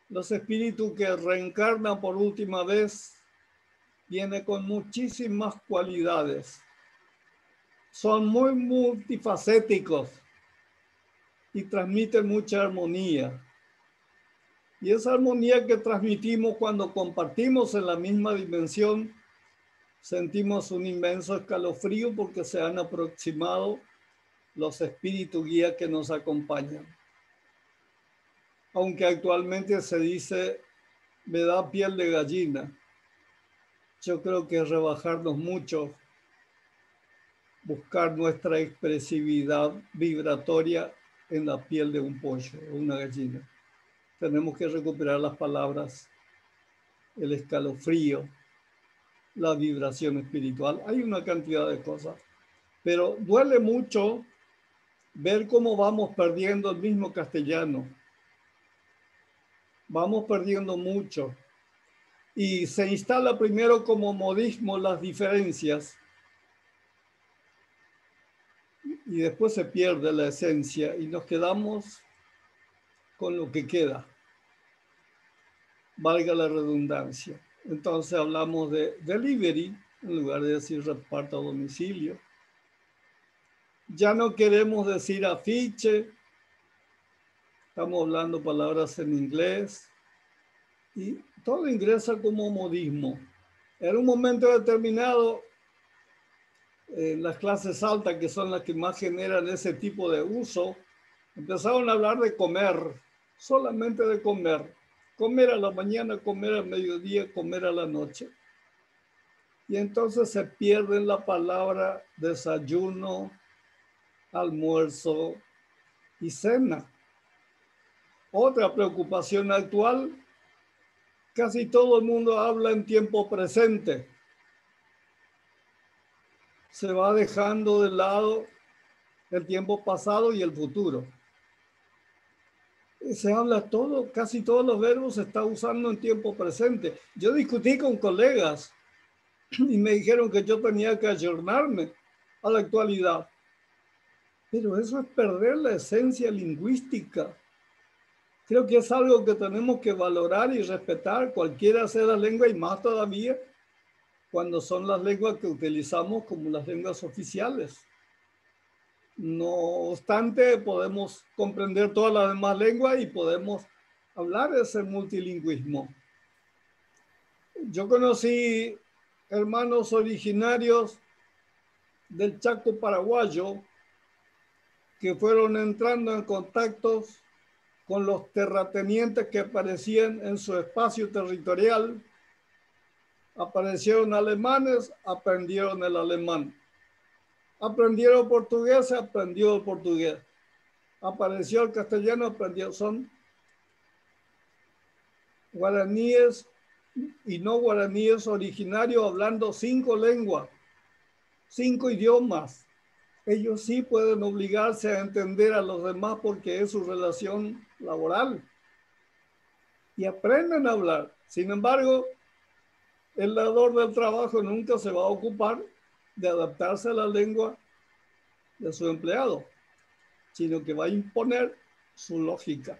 los espíritus que reencarnan por última vez vienen con muchísimas cualidades. Son muy multifacéticos y transmiten mucha armonía. Y esa armonía que transmitimos cuando compartimos en la misma dimensión, sentimos un inmenso escalofrío porque se han aproximado los espíritus guía que nos acompañan. Aunque actualmente se dice, me da piel de gallina. Yo creo que rebajarnos mucho, buscar nuestra expresividad vibratoria en la piel de un pollo o una gallina. Tenemos que recuperar las palabras, el escalofrío, la vibración espiritual. Hay una cantidad de cosas, pero duele mucho ver cómo vamos perdiendo el mismo castellano. Vamos perdiendo mucho. Y se instala primero como modismo las diferencias y después se pierde la esencia y nos quedamos con lo que queda. Valga la redundancia. Entonces hablamos de delivery en lugar de decir reparto a domicilio. Ya no queremos decir afiche. Estamos hablando palabras en inglés. Y todo ingresa como modismo. En un momento determinado en las clases altas, que son las que más generan ese tipo de uso, empezaron a hablar de comer, solamente de comer. Comer a la mañana, comer al mediodía, comer a la noche. Y entonces se pierden la palabra desayuno, almuerzo y cena. Otra preocupación actual, casi todo el mundo habla en tiempo presente se va dejando de lado el tiempo pasado y el futuro. Se habla todo, casi todos los verbos se está usando en tiempo presente. Yo discutí con colegas y me dijeron que yo tenía que ayornarme a la actualidad. Pero eso es perder la esencia lingüística. Creo que es algo que tenemos que valorar y respetar, cualquiera sea la lengua y más todavía cuando son las lenguas que utilizamos como las lenguas oficiales. No obstante, podemos comprender todas las demás lenguas y podemos hablar ese multilingüismo. Yo conocí hermanos originarios del Chaco paraguayo que fueron entrando en contactos con los terratenientes que aparecían en su espacio territorial Aparecieron alemanes, aprendieron el alemán. Aprendieron portugués, aprendió el portugués. Apareció el castellano, aprendió. Son guaraníes y no guaraníes originarios hablando cinco lenguas, cinco idiomas. Ellos sí pueden obligarse a entender a los demás porque es su relación laboral. Y aprenden a hablar. Sin embargo, el dador del trabajo nunca se va a ocupar de adaptarse a la lengua de su empleado, sino que va a imponer su lógica.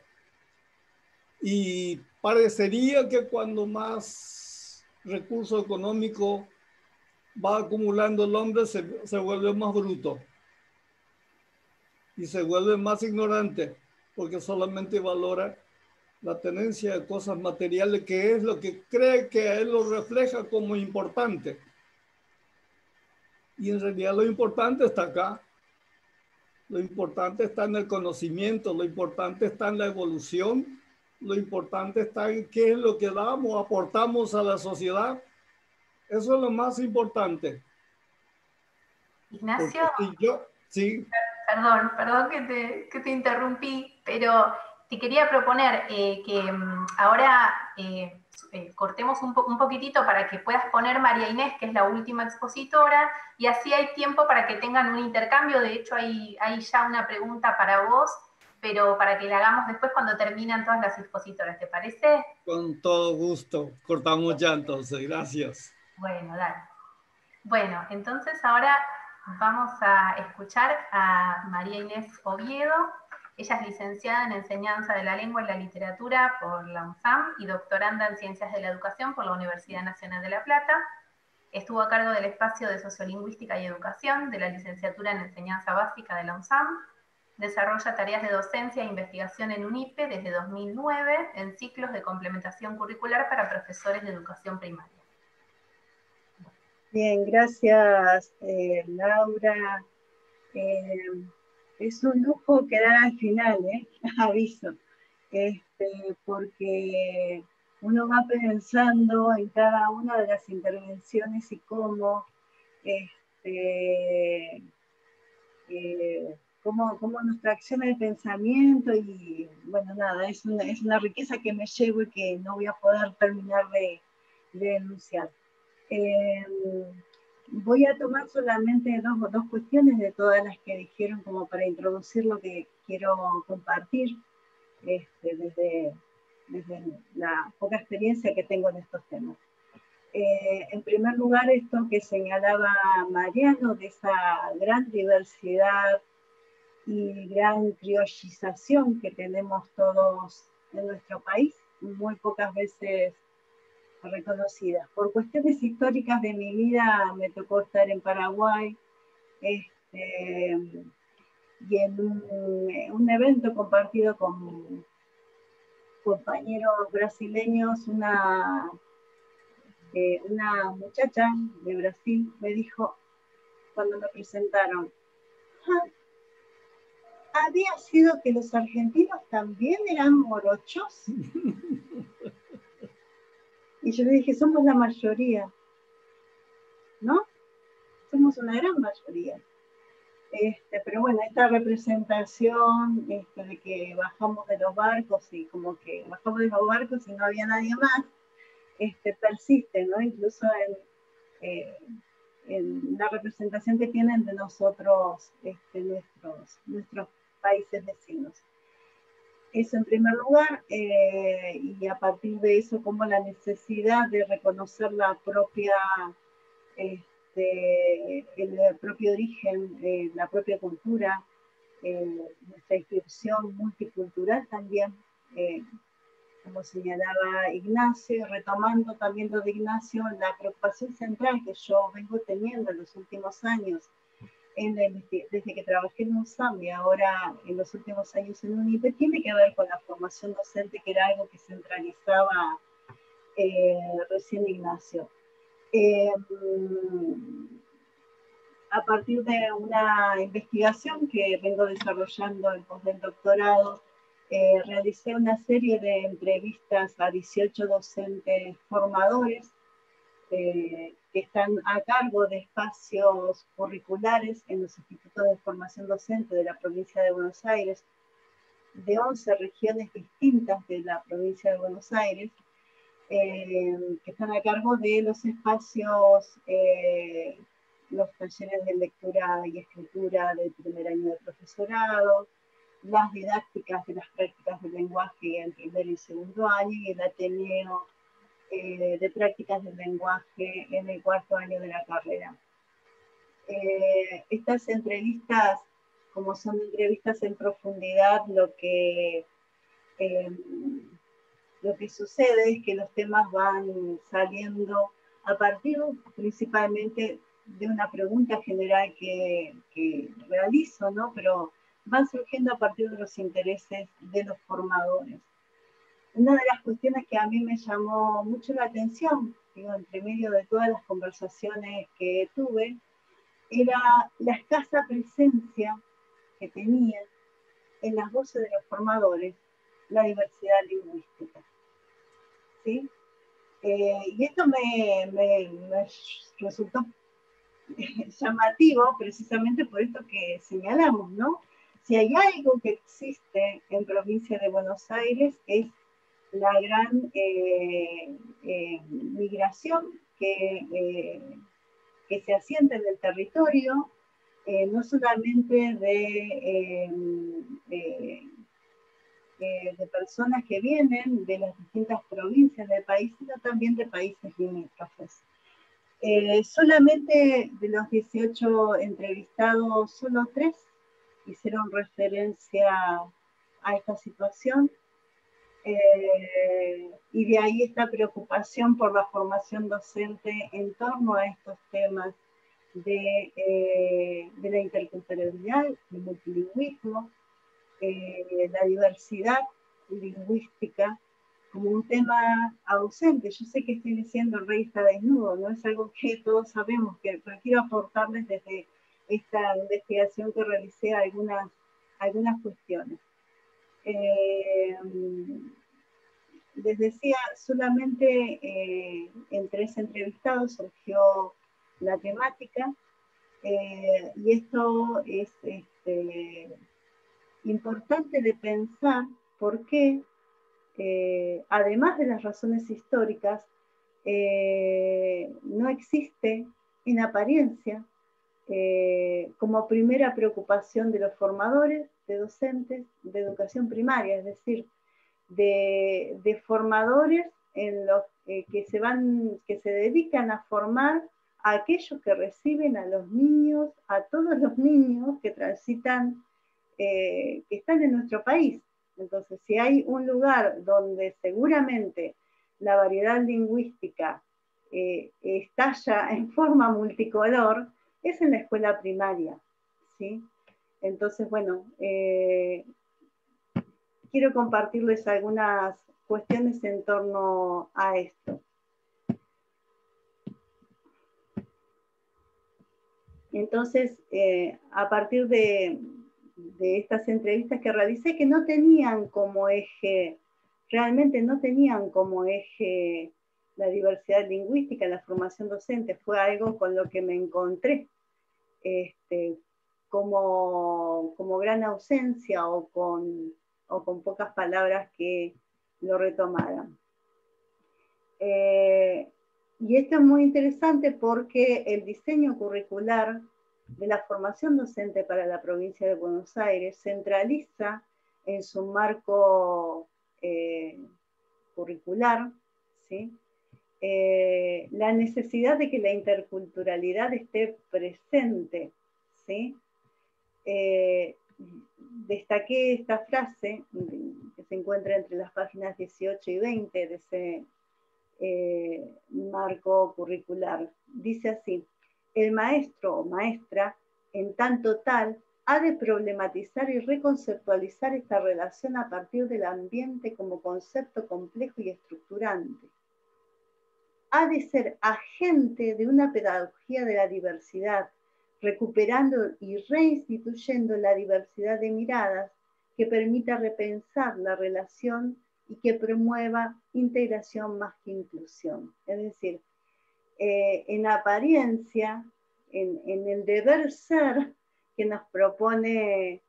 Y parecería que cuando más recurso económico va acumulando el hombre, se, se vuelve más bruto y se vuelve más ignorante, porque solamente valora la tenencia de cosas materiales, que es lo que cree que a él lo refleja como importante. Y en realidad lo importante está acá. Lo importante está en el conocimiento, lo importante está en la evolución, lo importante está en qué es lo que damos, aportamos a la sociedad. Eso es lo más importante. Ignacio. yo, sí. Perdón, perdón que te, que te interrumpí, pero te quería proponer eh, que mm, ahora, eh, eh, cortemos un, un, poquitito para que puedas poner María Inés, que es la última expositora, y así hay tiempo para que tengan un intercambio. De hecho, hay, hay ya una pregunta para vos, pero para que la hagamos después cuando terminan todas las expositoras, ¿te parece? Con todo gusto. Cortamos ya entonces, gracias. Bueno, dale. Bueno, entonces ahora vamos a escuchar a María Inés Oviedo. Ella es licenciada en Enseñanza de la Lengua y la Literatura por la UNSAM y doctoranda en Ciencias de la Educación por la Universidad Nacional de La Plata. Estuvo a cargo del espacio de Sociolingüística y Educación de la licenciatura en Enseñanza Básica de la UNSAM. Desarrolla tareas de docencia e investigación en UNIPE desde 2009 en ciclos de complementación curricular para profesores de educación primaria. Bien, gracias eh, Laura. Eh, es un lujo quedar al final, ¿eh? <laughs> aviso, este, porque uno va pensando en cada una de las intervenciones y cómo, este, eh, cómo, cómo nos tracciona el pensamiento y bueno, nada, es una, es una riqueza que me llevo y que no voy a poder terminar de, de enunciar. Eh, voy a tomar solamente dos, dos cuestiones de todas las que dijeron como para introducir lo que quiero compartir este, desde, desde, la poca experiencia que tengo en estos temas. Eh, en primer lugar, esto que señalaba Mariano, de esa gran diversidad y gran criollización que tenemos todos en nuestro país, muy pocas veces reconocida. Por cuestiones históricas de mi vida me tocó estar en Paraguay este, y en un, evento compartido con compañeros brasileños, una, eh, una muchacha de Brasil me dijo cuando me presentaron, ah, había sido que los argentinos también eran morochos. <laughs> Y yo le dije, somos la mayoría, ¿no? Somos una gran mayoría. Este, pero bueno, esta representación este, de que bajamos de los barcos y como que bajamos de los barcos y no había nadie más, este, persiste, ¿no? Incluso en, eh, en la representación que tienen de nosotros, este, nuestros, nuestros países vecinos. Eso en primer lugar, eh, y a partir de eso como la necesidad de reconocer la propia, este, el propio origen, eh, la propia cultura, eh, nuestra inscripción multicultural también, como señalaba Ignacio, retomando también lo de Ignacio, la preocupación central que yo vengo teniendo en los últimos años desde que trabajé en UNSAM y ahora en los últimos años en UNIPE, tiene que ver con la formación docente, que era algo que centralizaba eh, recién Ignacio. Eh, a partir de una investigación que vengo desarrollando en pos del doctorado, eh, realicé una serie de entrevistas a 18 docentes formadores que están a cargo de espacios curriculares en los institutos de formación docente de la provincia de Buenos Aires, de 11 regiones distintas de la provincia de Buenos Aires, eh, que están a cargo de los espacios, eh, los talleres de lectura y escritura del primer año de profesorado, las didácticas de las prácticas de lenguaje en primer y segundo año y el Ateneo eh, de prácticas del lenguaje en el cuarto año de la carrera. Eh, estas entrevistas, como son entrevistas en profundidad, lo que, eh, lo que sucede es que los temas van saliendo a partir principalmente de una pregunta general que, que realizo, ¿no? pero van surgiendo a partir de los intereses de los formadores una de las cuestiones que a mí me llamó mucho la atención, digo, entre medio de todas las conversaciones que tuve, era la escasa presencia que tenía en las voces de los formadores la diversidad lingüística. ¿Sí? Eh, y esto me, me, me, resultó <laughs> llamativo precisamente por esto que señalamos, ¿no? Si hay algo que existe en provincia de Buenos Aires es la gran eh, eh, migración que, que, se asienta en el territorio, no solamente de personas que vienen de las distintas provincias del país, sino también de países limítrofes. solamente de los 18 entrevistados, solo tres hicieron referencia a esta situación. Y de ahí esta preocupación por la formación docente en torno a estos temas de, eh, la interculturalidad, el multilingüismo, eh, la diversidad lingüística como un tema ausente. Yo sé que estoy diciendo el rey está desnudo, no es algo que todos sabemos, que quiero aportarles desde esta investigación que realicé algunas, algunas cuestiones. Eh, les decía, solamente eh, en tres entrevistados surgió la temática eh, y esto es este, importante de pensar porque, además de las razones históricas, no existe en apariencia eh, como primera preocupación de los formadores, de docentes de educación primaria, es decir, de, formadores en los, eh, que, se van, que se dedican a formar a aquellos que reciben a los niños, a todos los niños que transitan, eh, que están en nuestro país. Entonces, si hay un lugar donde seguramente la variedad lingüística estalla en forma multicolor, es en la escuela primaria, ¿sí? Entonces, bueno, eh, quiero compartirles algunas cuestiones en torno a esto. Entonces, eh, a partir de, de, estas entrevistas que realicé, que no tenían como eje, realmente no tenían como eje la diversidad lingüística, la formación docente, fue algo con lo que me encontré este, como, como, gran ausencia o con, o con, pocas palabras que lo retomaran. Eh, y esto es muy interesante porque el diseño curricular de la formación docente para la provincia de Buenos Aires centraliza en su marco eh, curricular. Eh, la necesidad de que la interculturalidad esté presente. ¿sí? Eh, destaqué esta frase que se encuentra entre las páginas 18 y 20 de ese eh, marco curricular. Dice así, el maestro o maestra, en tanto tal, ha de problematizar y reconceptualizar esta relación a partir del ambiente como concepto complejo y estructurante ha de ser agente de una pedagogía de la diversidad, recuperando y reinstituyendo la diversidad de miradas que permita repensar la relación y que promueva integración más que inclusión. Es decir, eh, en apariencia, en, el deber ser que nos propone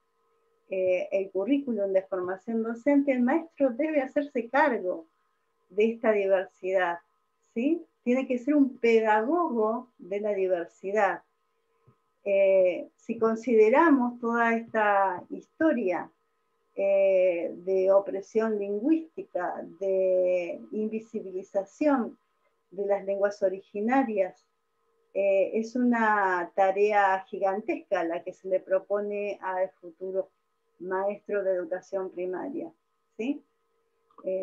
eh, el currículum de formación docente, el maestro debe hacerse cargo de esta diversidad tiene que ser un pedagogo de la diversidad. Eh, si consideramos toda esta historia eh, de opresión lingüística, de invisibilización de las lenguas originarias, eh, es una tarea gigantesca la que se le propone al futuro maestro de educación primaria.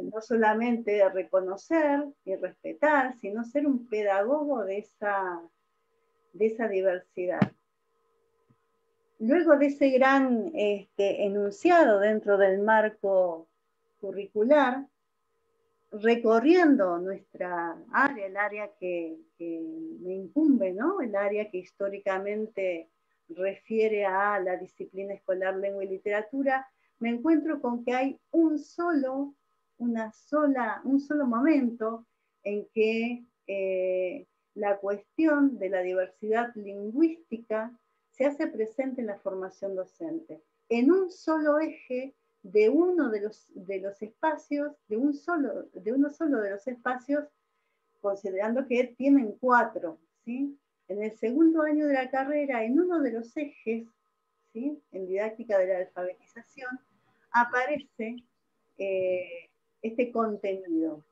no solamente reconocer y respetar, sino ser un pedagogo de esa diversidad. Luego de ese gran este, enunciado dentro del marco curricular, recorriendo nuestra área, el área que, me incumbe, ¿no? el área que históricamente refiere a la disciplina escolar lengua y literatura, me encuentro con que hay un solo una sola, un solo momento en que eh, la cuestión de la diversidad lingüística se hace presente en la formación docente, en un solo eje de uno de los, de los espacios, de, un solo, de uno solo de los espacios, considerando que tienen cuatro. ¿sí? En el segundo año de la carrera, en uno de los ejes, ¿sí? en didáctica de la alfabetización, aparece eh, este contenido.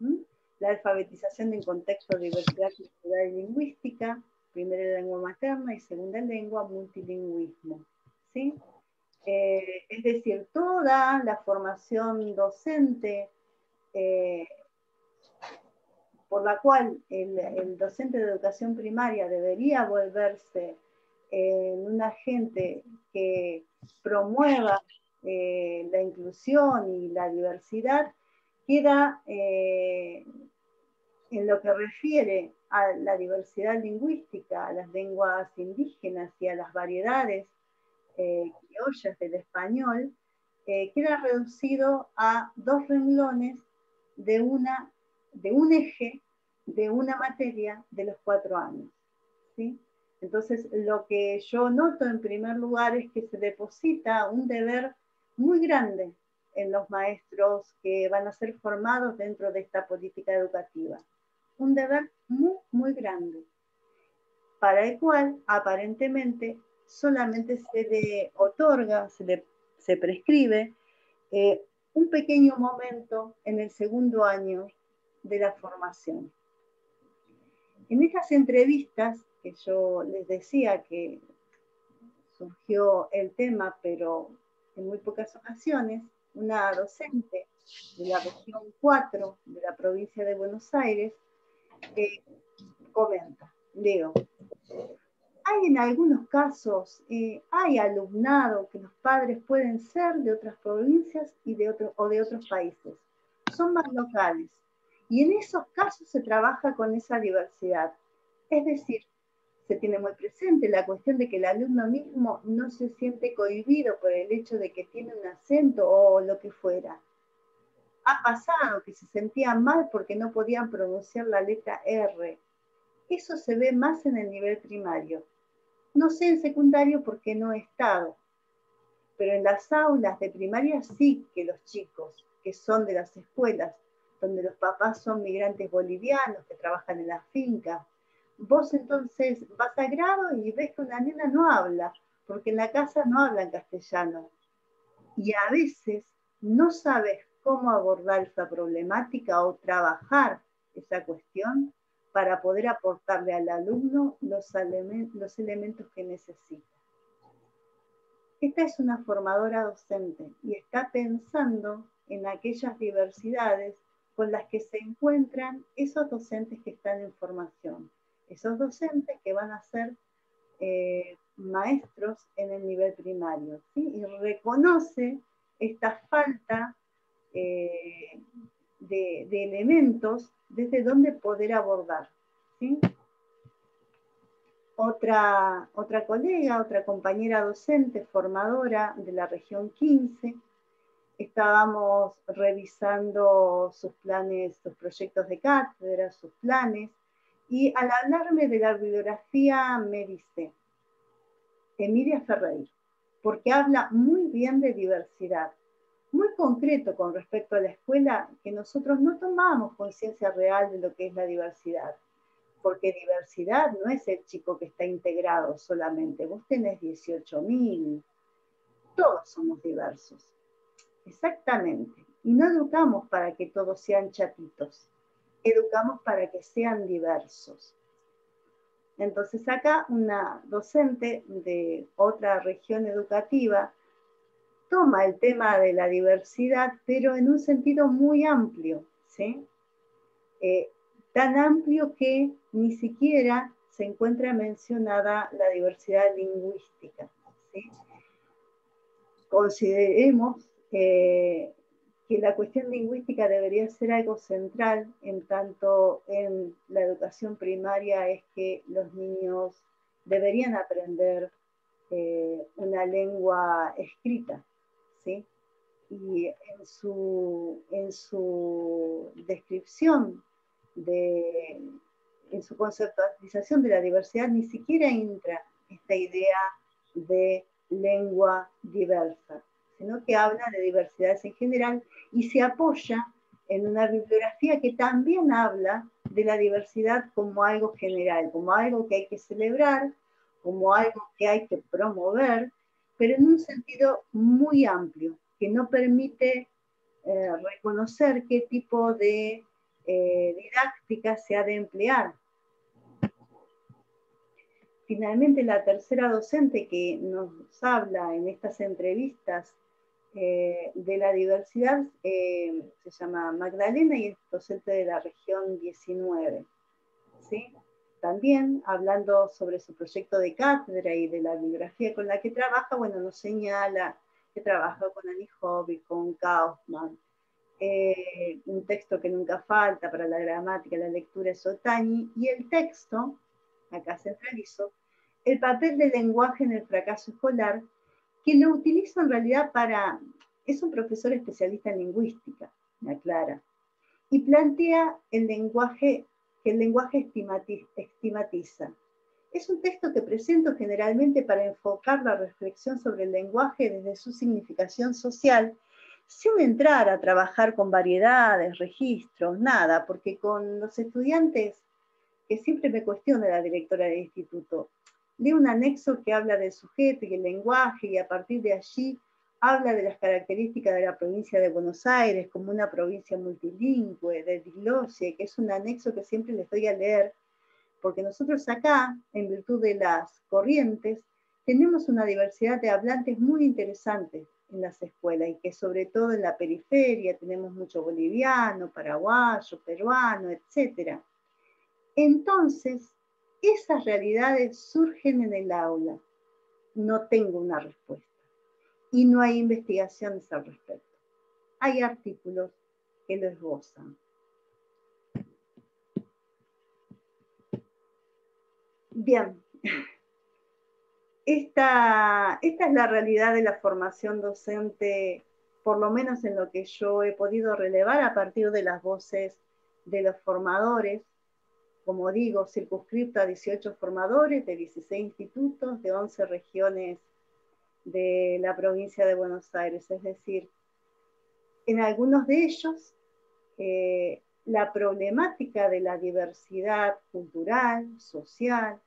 La alfabetización en contexto de diversidad cultural y lingüística, primera lengua materna y segunda lengua, multilingüismo. ¿sí? Eh, es decir, toda la formación docente eh, por la cual el, docente de educación primaria debería volverse en un agente que promueva eh, la inclusión y la diversidad, queda en lo que refiere a la diversidad lingüística, a las lenguas indígenas y a las variedades eh, criollas del español, eh, queda reducido a dos renglones de, una, de un eje de una materia de los cuatro años. ¿sí? Entonces, lo que yo noto en primer lugar es que se deposita un deber muy grande en los maestros que van a ser formados dentro de esta política educativa. Un deber muy, muy grande, para el cual aparentemente solamente se le otorga, se le se prescribe eh, un pequeño momento en el segundo año de la formación. En estas entrevistas que yo les decía que surgió el tema, pero en muy pocas ocasiones, una docente de la región 4 de la provincia de Buenos Aires comenta, leo, hay en algunos casos, eh, hay alumnado que los padres pueden ser de otras provincias y de o de otros países. Son más locales. Y en esos casos se trabaja con esa diversidad. Es decir, se tiene muy presente la cuestión de que el alumno mismo no se siente cohibido por el hecho de que tiene un acento o lo que fuera. Ha pasado que se sentían mal porque no podían pronunciar la letra R. Eso se ve más en el nivel primario. No sé en secundario porque no he estado, pero en las aulas de primaria sí que los chicos que son de las escuelas, donde los papás son migrantes bolivianos que trabajan en la finca, vos entonces vas a grado y ves que una nena no habla, porque en la casa no hablan castellano. Y a veces no sabes cómo abordar esa problemática o trabajar esa cuestión para poder aportarle al alumno los, los elementos que necesita. Esta es una formadora docente y está pensando en aquellas diversidades con las que se encuentran esos docentes que están en formación, esos docentes que van a ser eh, maestros en el nivel primario, y reconoce esta falta eh, de, elementos desde donde poder abordar. Otra, otra colega, otra compañera docente, formadora de la región 15, estábamos revisando sus planes, sus proyectos de cátedra, sus planes, y al hablarme de la bibliografía me dice, Emilia Ferreira, porque habla muy bien de diversidad, muy concreto con respecto a la escuela que nosotros no tomamos conciencia real de lo que es la diversidad. Porque diversidad no es el chico que está integrado solamente. Vos tenés 18.000. Todos somos diversos. Exactamente. Y no educamos para que todos sean chatitos. Educamos para que sean diversos. Entonces acá una docente de otra región educativa toma el tema de la diversidad, pero en un sentido muy amplio. Eh, tan amplio que ni siquiera se encuentra mencionada la diversidad lingüística. Consideremos que la cuestión lingüística debería ser algo central en tanto en la educación primaria es que los niños deberían aprender eh, una lengua escrita, y en su, en su descripción, de, en su conceptualización de la diversidad, ni siquiera entra esta idea de lengua diversa. sino que habla de diversidades en general y se apoya en una bibliografía que también habla de la diversidad como algo general, como algo que hay que celebrar, como algo que hay que promover, pero en un sentido muy amplio, que no permite eh, reconocer qué tipo de eh, didáctica se ha de emplear. Finalmente, la tercera docente que nos habla en estas entrevistas eh, de la diversidad se llama Magdalena y es docente de la región 19. ¿sí? También hablando sobre su proyecto de cátedra y de la bibliografía con la que trabaja, bueno, nos señala que trabajó con Annie Hobby, con Kaufman, eh, un texto que nunca falta para la gramática, la lectura es Otañi, y el texto, acá centralizo, el papel del lenguaje en el fracaso escolar, que lo utiliza en realidad para, es un profesor especialista en lingüística, me aclara, y plantea el lenguaje que el lenguaje estigmatiza. Es un texto que presento generalmente para enfocar la reflexión sobre el lenguaje desde su significación social, sin entrar a trabajar con variedades, registros, nada, porque con los estudiantes, que siempre me cuestiona la directora del instituto, leo un anexo que habla del sujeto y el lenguaje y a partir de allí habla de las características de la provincia de Buenos Aires como una provincia multilingüe, de diglosia, que es un anexo que siempre les doy a leer, porque nosotros acá, en virtud de las corrientes, tenemos una diversidad de hablantes muy interesantes en las escuelas y que sobre todo en la periferia tenemos mucho boliviano, paraguayo, peruano, etc. Entonces, esas realidades surgen en el aula. No tengo una respuesta y no hay investigaciones al respecto. Hay artículos que lo esbozan. Bien, esta, esta es la realidad de la formación docente, por lo menos en lo que yo he podido relevar a partir de las voces de los formadores, como digo, circunscripta a 18 formadores de 16 institutos de 11 regiones de la provincia de Buenos Aires. Es decir, en algunos de ellos, eh, la problemática de la diversidad cultural, social,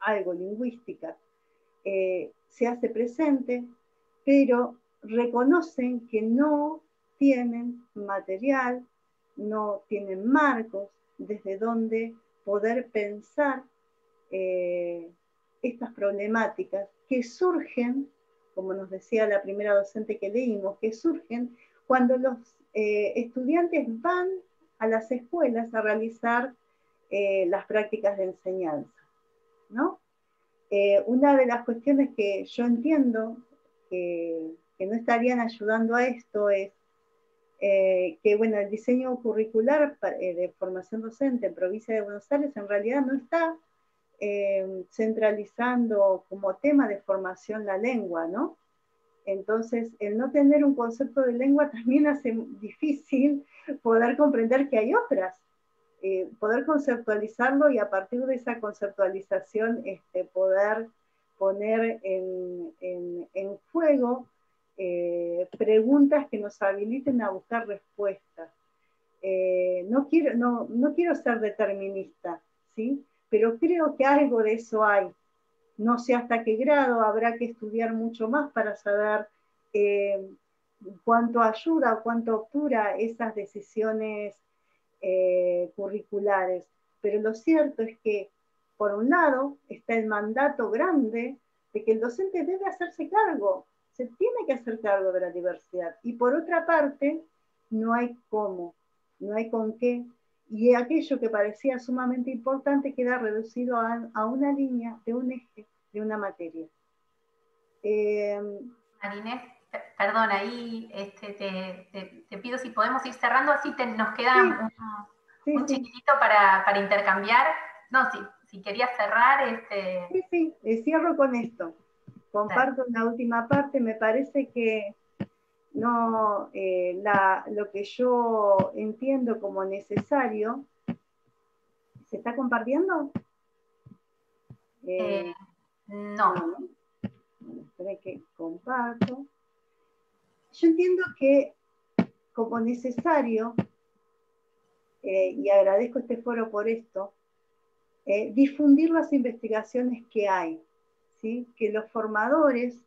algo lingüística, eh, se hace presente, pero reconocen que no tienen material, no tienen marcos desde donde poder pensar eh, estas problemáticas que surgen, como nos decía la primera docente que leímos, que surgen cuando los eh, estudiantes van a las escuelas a realizar eh, las prácticas de enseñanza. ¿no? Eh, una de las cuestiones que yo entiendo que, que no estarían ayudando a esto es que bueno, el diseño curricular de formación docente en provincia de Buenos Aires en realidad no está Em, centralizando como tema de formación la lengua, ¿no? Entonces, el no tener un concepto de lengua <laughs> también hace difícil poder comprender que hay otras, eh, poder conceptualizarlo y a partir de esa conceptualización este, poder poner en, en, juego eh, preguntas que nos habiliten a buscar respuestas. Eh, no, quiero, no, no quiero ser determinista, ¿sí? Pero creo que algo de eso hay. No sé hasta qué grado, habrá que estudiar mucho más para saber eh, cuánto ayuda o cuánto obtura esas decisiones eh, curriculares. Pero lo cierto es que, por un lado, está el mandato grande de que el docente debe hacerse cargo, se tiene que hacer cargo de la diversidad. Y por otra parte, no hay cómo, no hay con qué, y aquello que parecía sumamente importante queda reducido a, una línea de un eje de una materia. Eh, perdón, ahí este, te, pido si podemos ir cerrando, así nos queda un, chiquitito para, intercambiar. No, si, si querías cerrar. Este... Sí, sí, eh, cierro con esto. Comparto la última parte, me parece que no eh, lo que yo entiendo como necesario. ¿Se está compartiendo? Eh, no. Espera que comparto. yo entiendo que como necesario, eh, y agradezco este foro por esto, eh, difundir las investigaciones que hay, ¿sí? que los formadores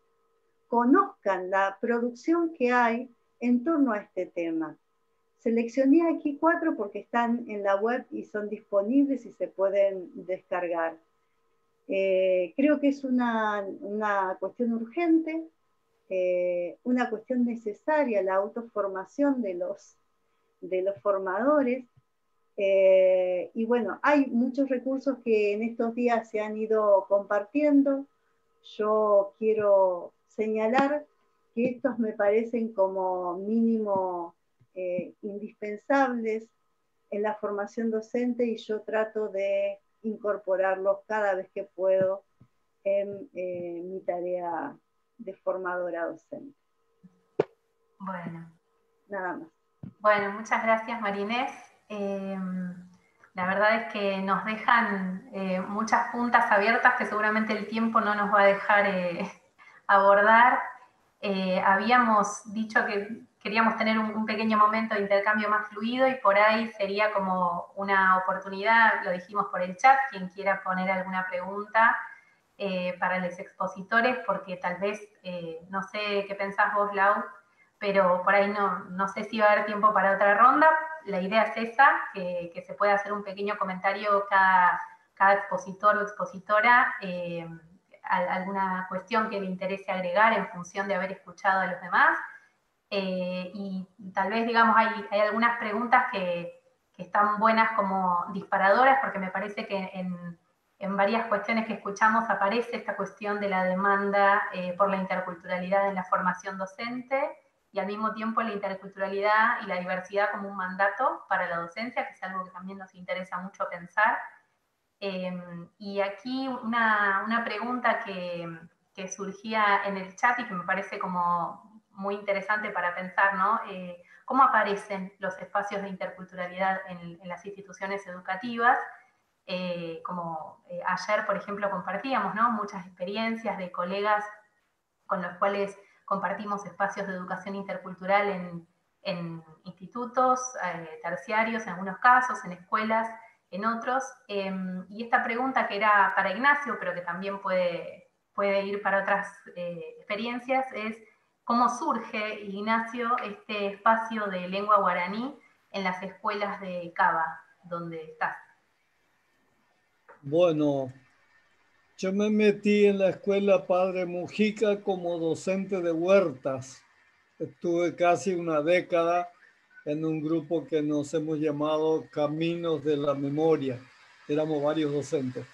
conozcan la producción que hay en torno a este tema. Seleccioné aquí cuatro porque están en la web y son disponibles y se pueden descargar. Eh, creo que es una, cuestión urgente, eh, una cuestión necesaria, la autoformación de los, de los formadores. Eh, y bueno, hay muchos recursos que en estos días se han ido compartiendo. Yo quiero señalar que estos me parecen como mínimo eh, indispensables en la formación docente y yo trato de incorporarlos cada vez que puedo en eh, mi tarea de formadora docente. Bueno. Nada más. Bueno, muchas gracias Marinés. Em, la verdad es que nos dejan eh, muchas puntas abiertas que seguramente el tiempo no nos va a dejar abordar. habíamos dicho que queríamos tener un, pequeño momento de intercambio más fluido y por ahí sería como una oportunidad, lo dijimos por el chat, quien quiera poner alguna pregunta eh, para los expositores, porque tal vez, eh, no sé qué pensás vos, Lau, pero por ahí no, no sé si va a haber tiempo para otra ronda. La idea es esa, que, se pueda hacer un pequeño comentario cada, cada expositor o expositora. Eh, alguna cuestión que le interese agregar en función de haber escuchado a los demás eh, y tal vez, digamos, hay, hay algunas preguntas que, que, están buenas como disparadoras, porque me parece que en, en, varias cuestiones que escuchamos aparece esta cuestión de la demanda eh, por la interculturalidad en la formación docente y al mismo tiempo la interculturalidad y la diversidad como un mandato para la docencia, que es algo que también nos interesa mucho pensar. Eh, y aquí una, una pregunta que, que surgía en el chat y que me parece como muy interesante para pensar, ¿no? Eh, ¿Cómo aparecen los espacios de interculturalidad en, las instituciones educativas? Eh, como eh, ayer, por ejemplo, compartíamos, ¿no? Muchas experiencias de colegas con los cuales compartimos espacios de educación intercultural en institutos terciarios, en algunos casos, en escuelas, en otros. Em, y esta pregunta que era para Ignacio, pero que también puede, puede ir para otras experiencias, es cómo surge, Ignacio, este espacio de lengua guaraní en las escuelas de Cava, donde estás. Bueno, yo me metí en la escuela Padre Mujica como docente de huertas. Estuve casi una década en un grupo que nos hemos llamado Caminos de la Memoria. Éramos varios docentes.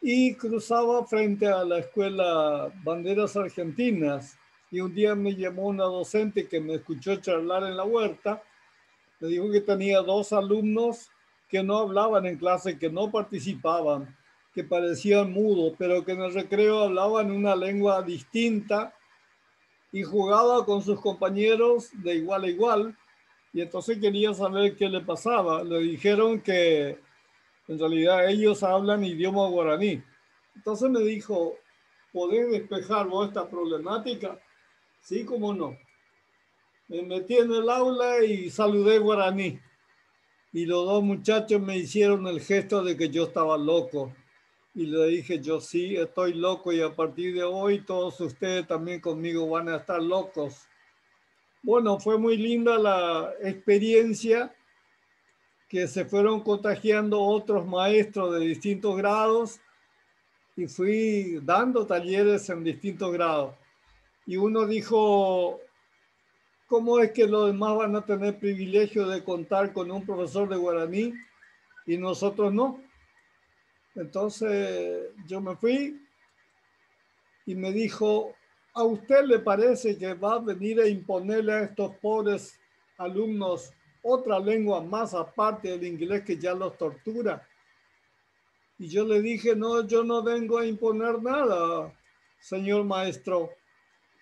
Y cruzaba frente a la escuela Banderas Argentinas, y un día me llamó una docente que me escuchó charlar en la huerta, me dijo que tenía dos alumnos que no hablaban en clase, que no participaban, que parecían mudos, pero que en el recreo hablaban una lengua distinta y jugaba con sus compañeros de igual a igual. Y entonces quería saber qué le pasaba. Le dijeron que en realidad ellos hablan idioma guaraní. Entonces me dijo, ¿podés despejar vos esta problemática? Sí, cómo no. Me metí en el aula y saludé guaraní. Y los dos muchachos me hicieron el gesto de que yo estaba loco. Y le dije, yo sí, estoy loco y a partir de hoy todos ustedes también conmigo van a estar locos. Bueno, fue muy linda la experiencia que se fueron contagiando otros maestros de distintos grados y fui dando talleres en distintos grados y uno dijo, ¿cómo es que los demás van a tener privilegio de contar con un profesor de guaraní y nosotros no? Entonces yo me fui y me dijo, ¿a usted le parece que va a venir a imponerle a estos pobres alumnos otra lengua más aparte del inglés que ya los tortura? Y yo le dije, no, yo no vengo a imponer nada, señor maestro.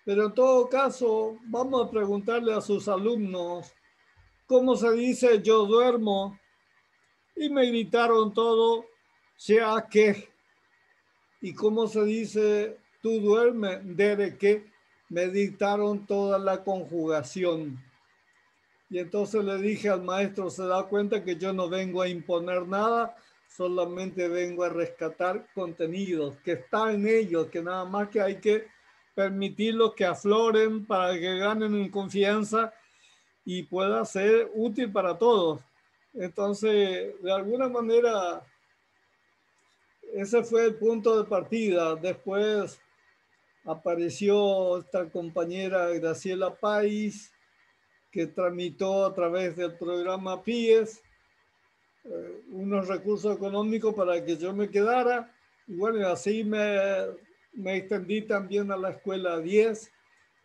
Pero en todo caso, vamos a preguntarle a sus alumnos cómo se dice yo duermo. Y me gritaron todo, sea que. ¿Y cómo se dice tú duermes? ¿Dere qué? me dictaron toda la conjugación. Y entonces le dije al maestro, se da cuenta que yo no vengo a imponer nada, solamente vengo a rescatar contenidos que están en ellos, que nada más que hay que permitirlos que afloren para que ganen en confianza y pueda ser útil para todos. Entonces, de alguna manera, ese fue el punto de partida. Después apareció esta compañera Graciela País, que tramitó a través del programa PIES eh, unos recursos económicos para que yo me quedara. Y bueno, así me, me extendí también a la escuela 10.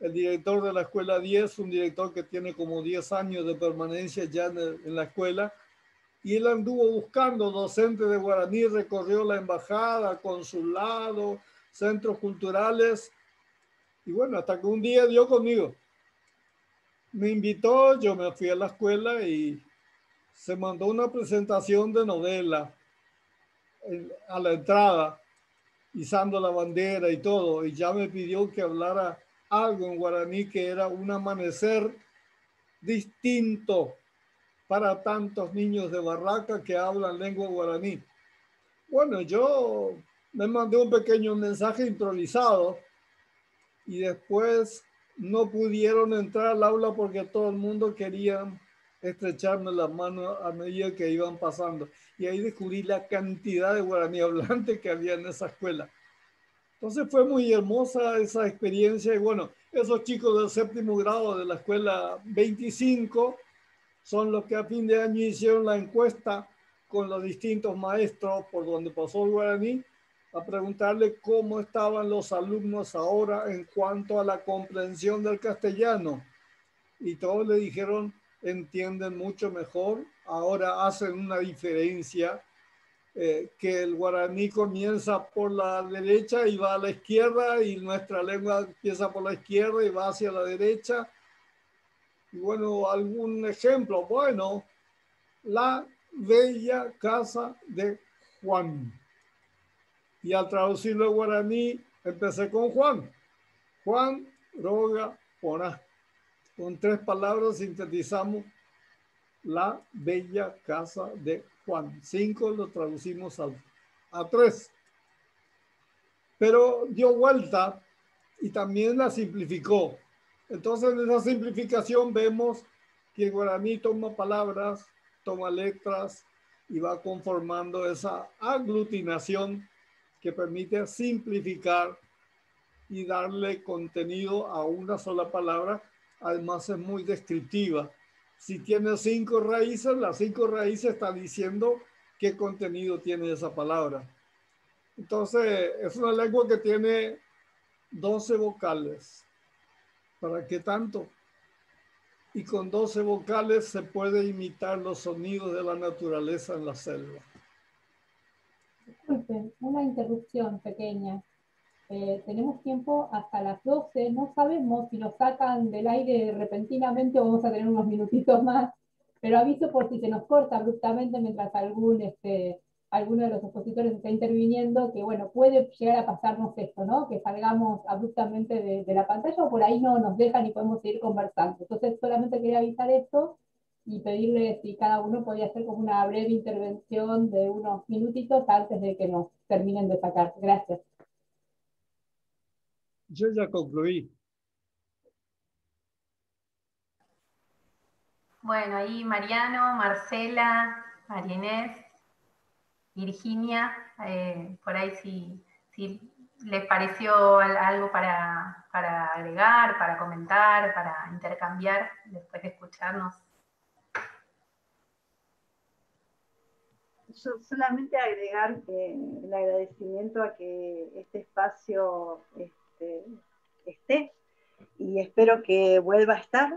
El director de la escuela 10, un director que tiene como 10 años de permanencia ya en, en la escuela, y él anduvo buscando docentes de guaraní, recorrió la embajada, consulado, centros culturales. Y bueno, hasta que un día dio conmigo. Me invitó, yo me fui a la escuela y se mandó una presentación de novela a la entrada, izando la bandera y todo. Y ya me pidió que hablara algo en guaraní que era un amanecer distinto para tantos niños de Barraca que hablan lengua guaraní. Bueno, yo me mandé un pequeño mensaje improvisado y después no pudieron entrar al aula porque todo el mundo quería estrecharme las manos a medida que iban pasando. Y ahí descubrí la cantidad de guaraní hablantes que había en esa escuela. Entonces fue muy hermosa esa experiencia y bueno, esos chicos del séptimo grado de la escuela 25 son los que a fin de año hicieron la encuesta con los distintos maestros por donde pasó el guaraní a preguntarle cómo estaban los alumnos ahora en cuanto a la comprensión del castellano. Y todos le dijeron, entienden mucho mejor, ahora hacen una diferencia, eh, que el guaraní comienza por la derecha y va a la izquierda y nuestra lengua empieza por la izquierda y va hacia la derecha. Y bueno, algún ejemplo, bueno, la bella casa de Juan y al traducirlo en guaraní empecé con Juan. Juan Roga Pona. Con tres palabras sintetizamos la bella casa de Juan. Cinco lo traducimos a, a tres. Pero dio vuelta y también la simplificó. Entonces en esa simplificación vemos que guaraní toma palabras, toma letras y va conformando esa aglutinación que permite simplificar y darle contenido a una sola palabra. Además es muy descriptiva. Si tiene cinco raíces, las cinco raíces están diciendo qué contenido tiene esa palabra. Entonces, es una lengua que tiene 12 vocales. ¿Para qué tanto? Y con 12 vocales se puede imitar los sonidos de la naturaleza en la selva. Disculpen, una interrupción pequeña. Eh, tenemos tiempo hasta las 12, no sabemos si nos sacan del aire repentinamente o vamos a tener unos minutitos más, pero aviso por si se nos corta abruptamente mientras algún, este, alguno de los opositores está interviniendo, que bueno, puede llegar a pasarnos esto, ¿no? Que salgamos abruptamente de, de la pantalla o por ahí no nos dejan y podemos seguir conversando. Entonces solamente quería avisar esto y pedirle si cada uno podía hacer como una breve intervención de unos minutitos antes de que nos terminen de sacar. Gracias. Yo ya concluí. Bueno, ahí Mariano, Marcela, María Inés, Virginia, eh, por ahí si, si, les pareció algo para, para agregar, para comentar, para intercambiar después de escucharnos. Yo solamente agregar el agradecimiento a que este espacio este, esté y espero que vuelva a estar.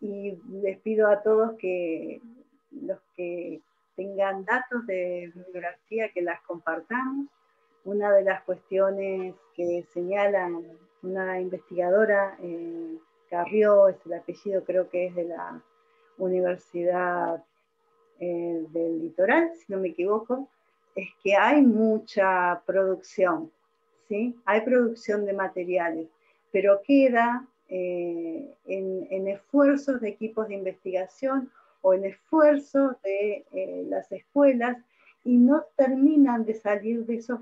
Y les pido a todos que los que tengan datos de bibliografía que las compartamos. Una de las cuestiones que señala una investigadora, eh, Carrió, es el apellido creo que es de la Universidad eh, del litoral, si no me equivoco, es que hay mucha producción, ¿sí? Hay producción de materiales, pero queda eh, en, esfuerzos de equipos de investigación o en esfuerzos de eh, las escuelas y no terminan de salir de esos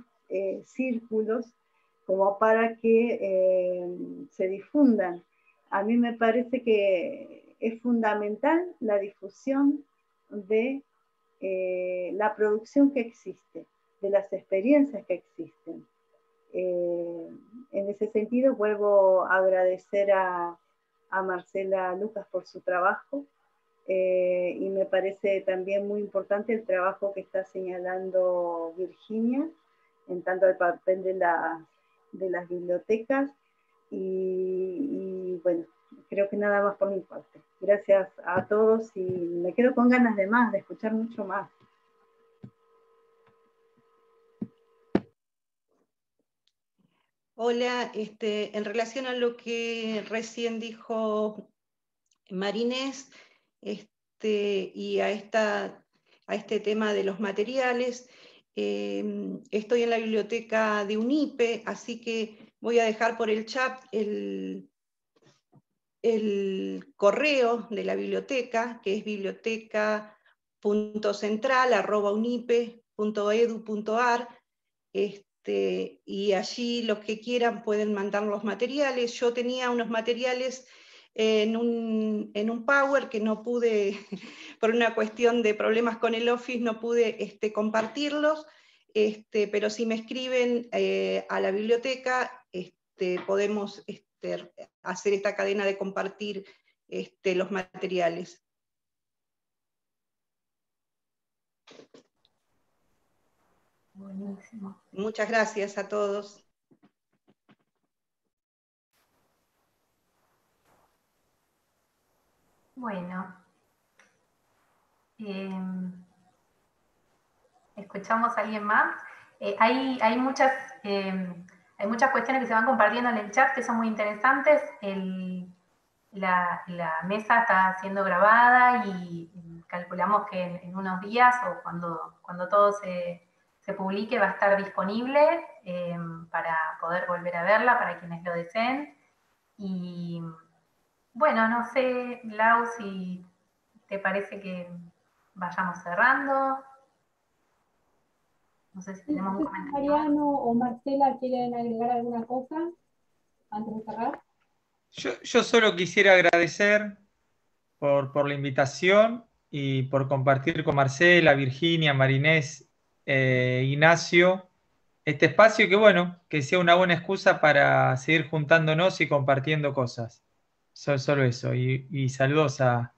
círculos como para que se difundan. A mí me parece que es fundamental la difusión de la producción que existe, de las experiencias que existen. Eh, en ese sentido, vuelvo a agradecer a, Marcela Lucas por su trabajo eh, y me parece también muy importante el trabajo que está señalando Virginia en tanto el papel de, de las bibliotecas y, bueno, creo que nada más por mi parte. Gracias a todos y me quedo con ganas de más, de escuchar mucho más. Hola, este, en relación a lo que recién dijo Marinés este, y a, esta, a este tema de los materiales, em, estoy en la biblioteca de UNIPE, así que voy a dejar por el chat el, el correo de la biblioteca, que es biblioteca.central.unipe.edu.ar. Este, y allí los que quieran pueden mandar los materiales. Yo tenía unos materiales en un, en un Power que no pude, <laughs> por una cuestión de problemas con el Office, no pude este, compartirlos, este, pero si me escriben eh, a la biblioteca, este, podemos este, hacer esta cadena de compartir este, los materiales. Buenísimo. Muchas gracias a todos. Bueno, em, escuchamos a alguien más. Eh, hay, hay, muchas, em, hay muchas cuestiones que se van compartiendo en el chat que son muy interesantes. la, mesa está siendo grabada y calculamos que en, unos días o cuando, cuando todo se, se publique va a estar disponible eh, para poder volver a verla para quienes lo deseen. Y bueno, no sé, Lau, si te parece que vayamos cerrando. No sé si tenemos un comentario. Mariano o Marcela quieren agregar alguna cosa antes de cerrar. Yo, solo quisiera agradecer por, por, la invitación y por compartir con Marcela, Virginia, Marinés eh, Ignacio, este espacio que bueno, que sea una buena excusa para seguir juntándonos y compartiendo cosas. Solo, eso. Y, saludos a,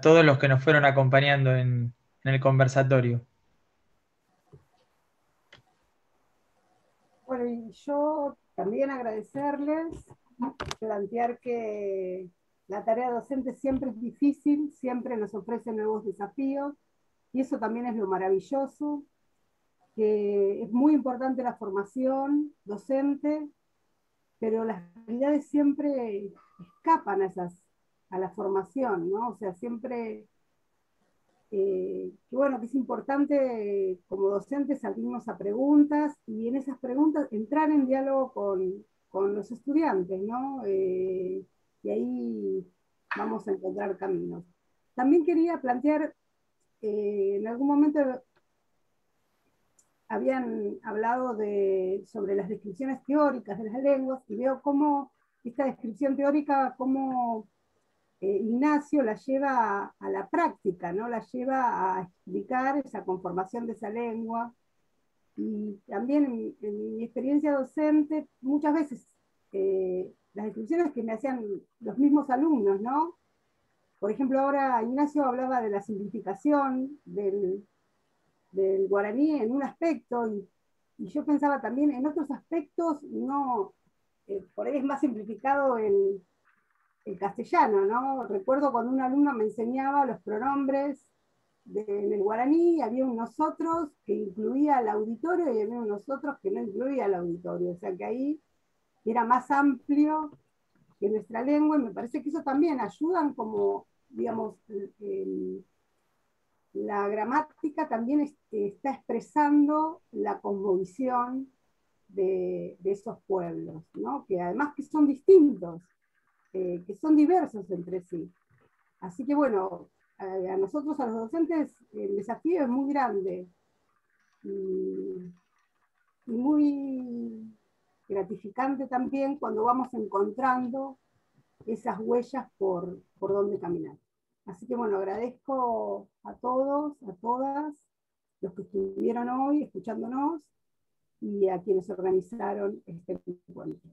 todos los que nos fueron acompañando en, el conversatorio. Bueno, y yo también agradecerles, plantear que la tarea docente siempre es difícil, siempre nos ofrece nuevos desafíos, y eso también es lo maravilloso, que es muy importante la formación docente, pero las habilidades siempre escapan a, esas, a la formación, ¿no? O sea, siempre, eh, que bueno, que es importante como docentes salirnos a preguntas y en esas preguntas entrar en diálogo con, con los estudiantes, ¿no? Eh, y ahí vamos a encontrar caminos. También quería plantear eh, en algún momento habían hablado de, sobre las descripciones teóricas de las lenguas y veo cómo esta descripción teórica, cómo eh, Ignacio la lleva a, la práctica, ¿no? la lleva a explicar esa conformación de esa lengua. Y también en, mi experiencia docente, muchas veces eh, las descripciones que me hacían los mismos alumnos, ¿no? Por ejemplo, ahora Ignacio hablaba de la simplificación del, guaraní en un aspecto y, yo pensaba también en otros aspectos, no, eh, por ahí es más simplificado el, castellano, ¿no? Recuerdo cuando un alumno me enseñaba los pronombres en el guaraní, había un nosotros que incluía al auditorio y había un nosotros que no incluía al auditorio, o sea que ahí era más amplio que nuestra lengua y me parece que eso también ayudan como digamos, la gramática también está expresando la cosmovisión de, esos pueblos, ¿no? que además que son distintos, que son diversos entre sí. Así que bueno, a nosotros, a los docentes, el desafío es muy grande y, muy gratificante también cuando vamos encontrando esas huellas por, por donde caminar. Así que bueno, agradezco a todos, a todas, los que estuvieron hoy escuchándonos y a quienes organizaron este encuentro.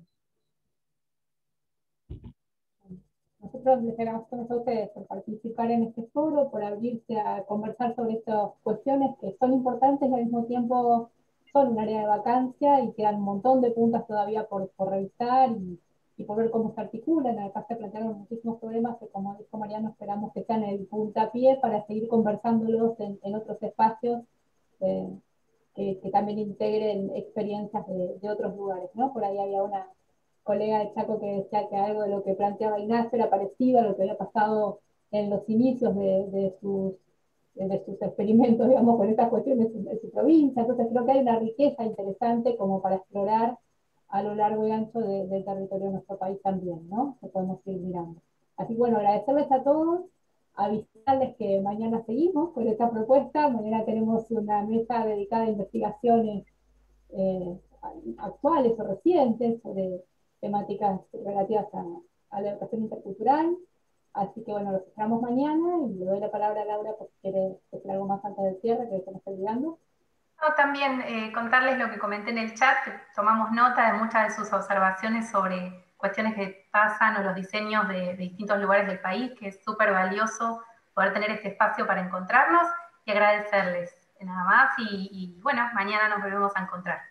Nosotros les agradecemos a ustedes por participar en este foro, por abrirse a conversar sobre estas cuestiones que son importantes y al mismo tiempo son un área de vacancia y quedan un montón de puntas todavía por, revisar y, por ver cómo se articulan. Además se plantearon muchísimos problemas que, como dijo Mariano, esperamos que sean el puntapié para seguir conversándolos en, otros espacios eh, que, que, también integren experiencias de, de otros lugares. ¿no? Por ahí había una colega de Chaco que decía que algo de lo que planteaba Ignacio era parecido a lo que había pasado en los inicios de, de sus, de experimentos, <laughs> digamos, con estas cuestiones en, su provincia. Entonces creo que hay una riqueza interesante como para explorar a lo largo y ancho del territorio de nuestro país también, ¿no? Que podemos ir mirando. Así que bueno, agradecerles a todos, avisarles que mañana seguimos con esta propuesta, mañana tenemos una mesa dedicada a investigaciones eh, actuales o recientes sobre temáticas relativas a, la educación intercultural. Así que bueno, los esperamos mañana y le doy la palabra a Laura por si quiere decir algo más antes del cierre, que se me está olvidando. No, también eh, contarles lo que comenté en el chat, que tomamos nota de muchas de sus observaciones sobre cuestiones que pasan o los diseños de, distintos lugares del país, que es súper valioso poder tener este espacio para encontrarnos y agradecerles nada más y, y bueno, mañana nos volvemos a encontrar.